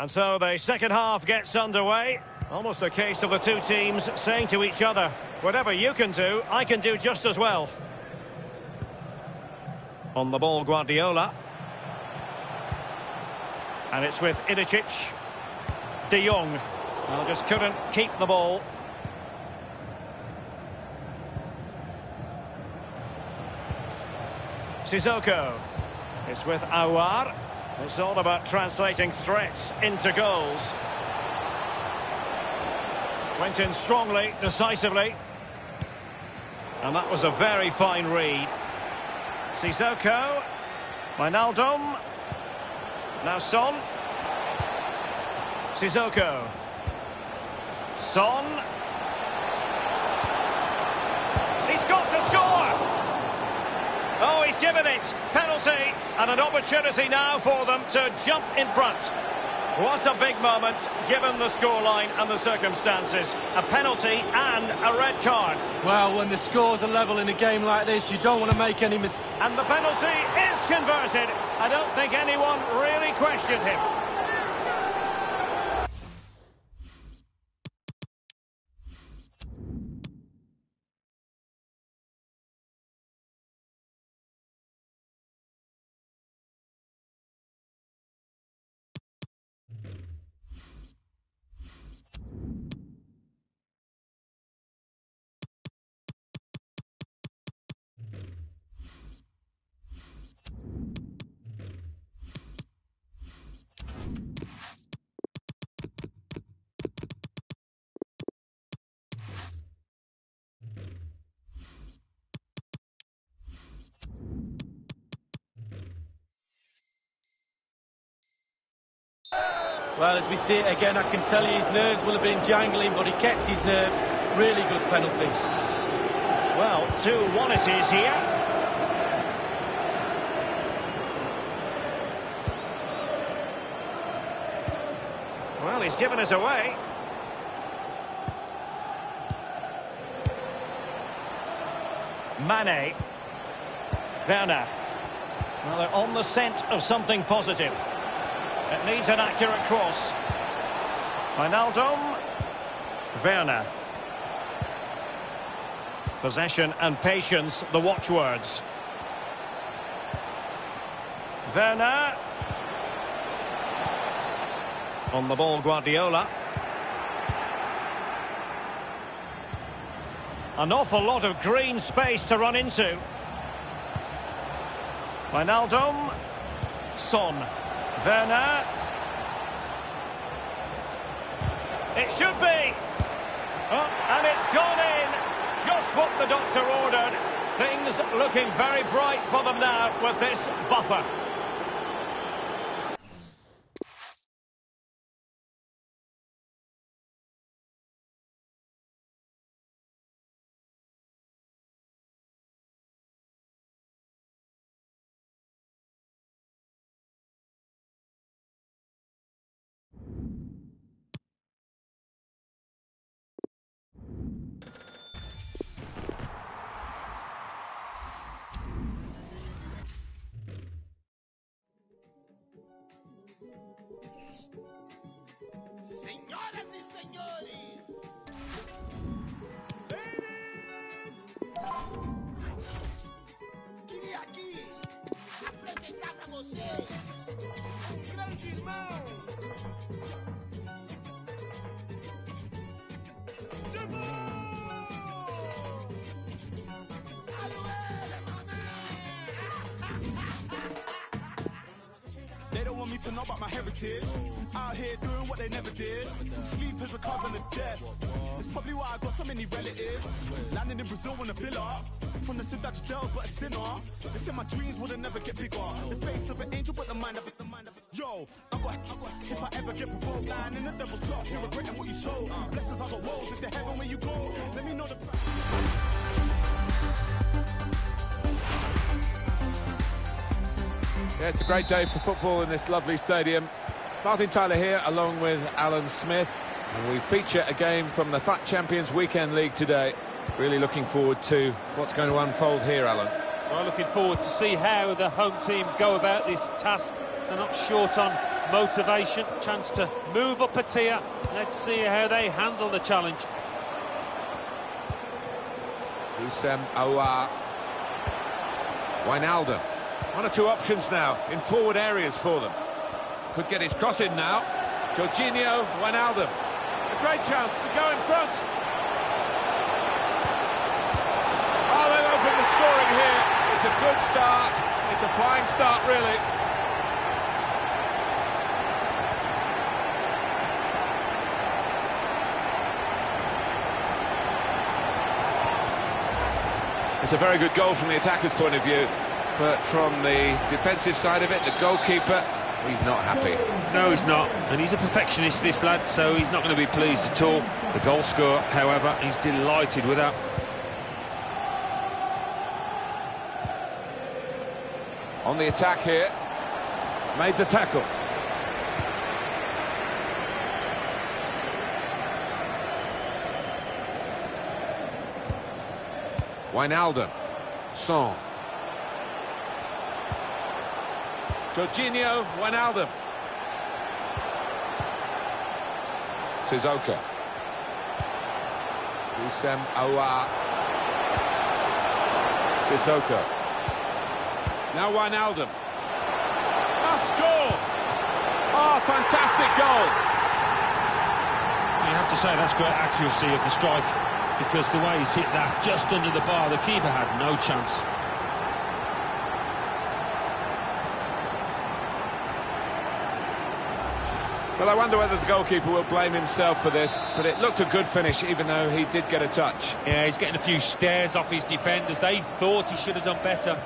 And so the second half gets underway. Almost a case of the two teams saying to each other, whatever you can do, I can do just as well. On the ball, Guardiola. And it's with Ilicic. De Jong. Well, just couldn't keep the ball. Sissoko. It's with Aouar. It's all about translating threats into goals. Went in strongly, decisively. And that was a very fine read. Sissoko. Wijnaldum. Now Son. Sissoko. Son. He's got to score! Oh, he's given it. Penalty and an opportunity now for them to jump in front. What a big moment, given the scoreline and the circumstances. A penalty and a red card. Well, when the scores are level in a game like this, you don't want to make any mistakes. And the penalty is converted. I don't think anyone really questioned him. Well, as we see it again, I can tell you his nerves will have been jangling, but he kept his nerve. Really good penalty. Well, 2-1 it is here. Well, he's given us away. Mane. Werner. Well, they're on the scent of something positive. It needs an accurate cross. Wijnaldum. Werner. Possession and patience, the watchwords. Werner. On the ball, Guardiola. An awful lot of green space to run into. Wijnaldum. Son. Werner. It should be. Oh, and it's gone in. Just what the doctor ordered. Things looking very bright for them now with this buffer. Senhoras e Queria aqui apresentar pra vocês grande irmão. To know about my heritage. Out here doing what they never did. Sleep is a cousin of death. It's probably why I got so many relatives. Landing in Brazil on a villa. From the Dutch jails, but a sinner. They said my dreams would never get bigger. The face of an angel, but the mind of it. The. Yo, I got, I got. If I ever get provoked, lying in the devil's plot, you're regretting what you sold. Blessings I got woes. Is the heaven where you go? Let me know the. Yeah, it's a great day for football in this lovely stadium. Martin Tyler here, along with Alan Smith. And we feature a game from the FUT Champions Weekend League today. Really looking forward to what's going to unfold here, Alan. Well, looking forward to see how the home team go about this task. They're not short on motivation. Chance to move up a tier. Let's see how they handle the challenge. Houssem Aouar. Wijnaldum. One or two options now in forward areas for them. Could get his cross in now. Georginio Wijnaldum. A great chance to go in front. Oh, they've opened the scoring here. It's a good start. It's a flying start, really. It's a very good goal from the attacker's point of view, but from the defensive side of it, the goalkeeper, he's not happy. No, he's not. And he's a perfectionist, this lad, so he's not going to be pleased at all. The goal scorer, however, he's delighted with that. On the attack here, made the tackle. Wijnaldum. Son. Georginio Wijnaldum. Sissoko. Houssem Aouar. Sissoko. Now Wijnaldum. Must score! Oh, fantastic goal! You have to say that's great accuracy of the strike because the way he's hit that just under the bar, the keeper had no chance. Well, I wonder whether the goalkeeper will blame himself for this, but it looked a good finish, even though he did get a touch. Yeah, he's getting a few stares off his defenders. They thought he should have done better.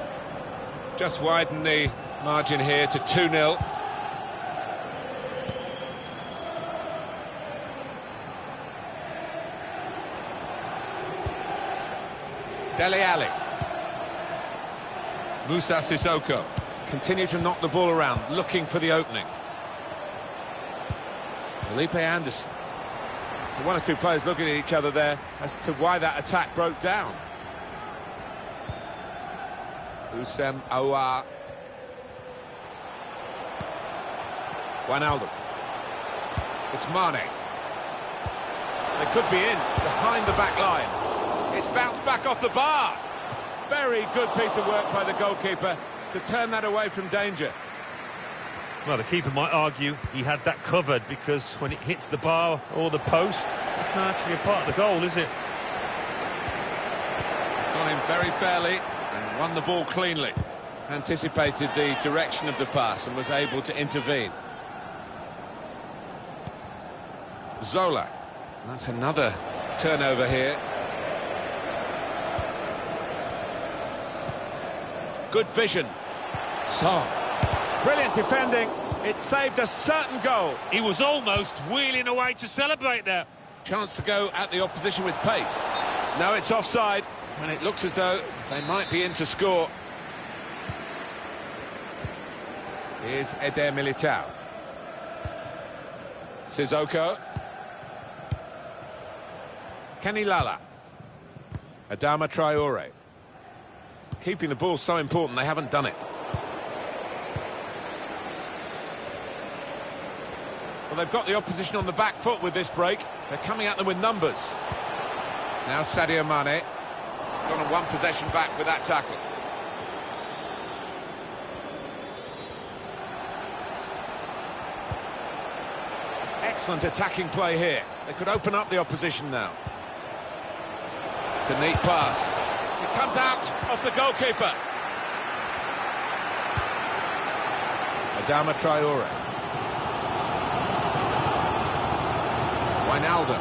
Just widen the margin here to 2-0. Dele Alli. Musa Sissoko. Continue to knock the ball around, looking for the opening. Felipe Anderson. One or two players looking at each other there as to why that attack broke down. Houssem Aouar. Wijnaldum. It's Mane. They could be in, behind the back line. It's bounced back off the bar. Very good piece of work by the goalkeeper to turn that away from danger. Well, the keeper might argue he had that covered because when it hits the bar or the post, it's not actually a part of the goal, is it? It's gone in very fairly and won the ball cleanly. Anticipated the direction of the pass and was able to intervene. Zola. That's another turnover here. Good vision. So, brilliant defending. It saved a certain goal. He was almost wheeling away to celebrate there. Chance to go at the opposition with pace. Now it's offside, and it looks as though they might be in to score. Here's Eder Militao. Sissoko. Kenny Lala. Adama Traore. Keeping the ball so important, they haven't done it. Well, they've got the opposition on the back foot with this break. They're coming at them with numbers. Now Sadio Mane. Gone on one possession back with that tackle. Excellent attacking play here. They could open up the opposition now. It's a neat pass. It comes out off the goalkeeper. Adama Traore. Wijnaldum.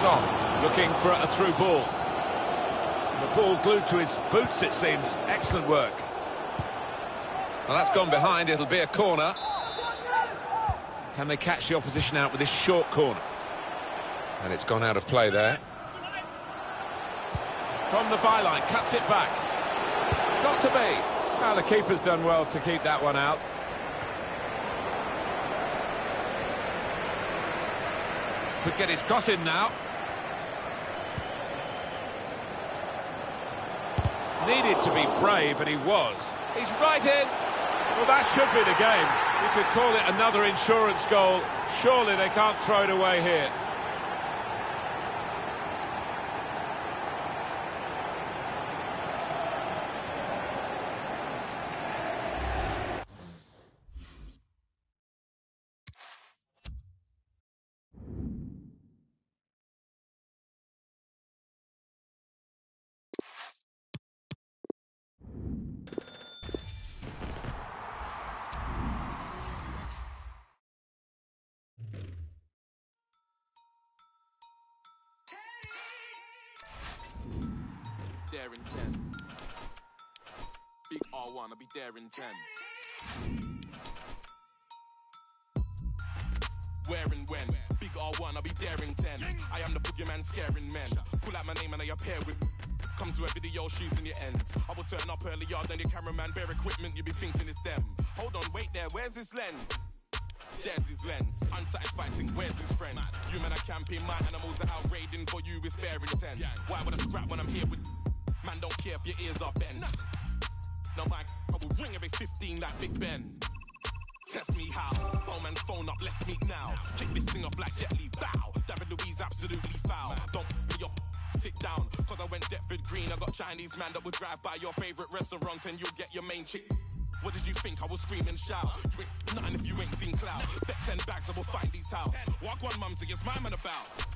Son looking for a through ball. The ball glued to his boots, it seems. Excellent work. Well, that's gone behind. It'll be a corner. Can they catch the opposition out with this short corner? And it's gone out of play there. From the byline, cuts it back. Got to be. Now the keeper's done well to keep that one out. Could get his cross in now. Needed to be brave, and he was. He's right in. Well, that should be the game. You could call it another insurance goal. Surely they can't throw it away here. There in 10. Big R1, I'll be there in 10. Where and when? Big R1, I'll be there in 10. I am the boogeyman scaring men. Pull out my name and I appear with. Come to a video shooting your ends. I will turn up earlier than your cameraman. Bare equipment, you be thinking it's them. Hold on, wait there, where's his lens? There's his lens. Unsatisfied thing, where's his friend? Human are camping, my animals are out raiding for you with spare intent. Why would I scrap when I'm here with. Man, don't care if your ears are bent. No, my I will ring every 15 like Big Ben. Test me how. Oh man, phone up, let's meet now. Kick this thing off like Jet Li. Bow. David Luiz absolutely foul. Don't be your sit down. Cause I went Deptford Green. I got Chinese man that would drive by your favorite restaurant and you'll get your main chick. What did you think? I will scream and shout. You ain't nothing if you ain't seen cloud. Bet 10 bags, I will find these house. Walk one mum to get my man about.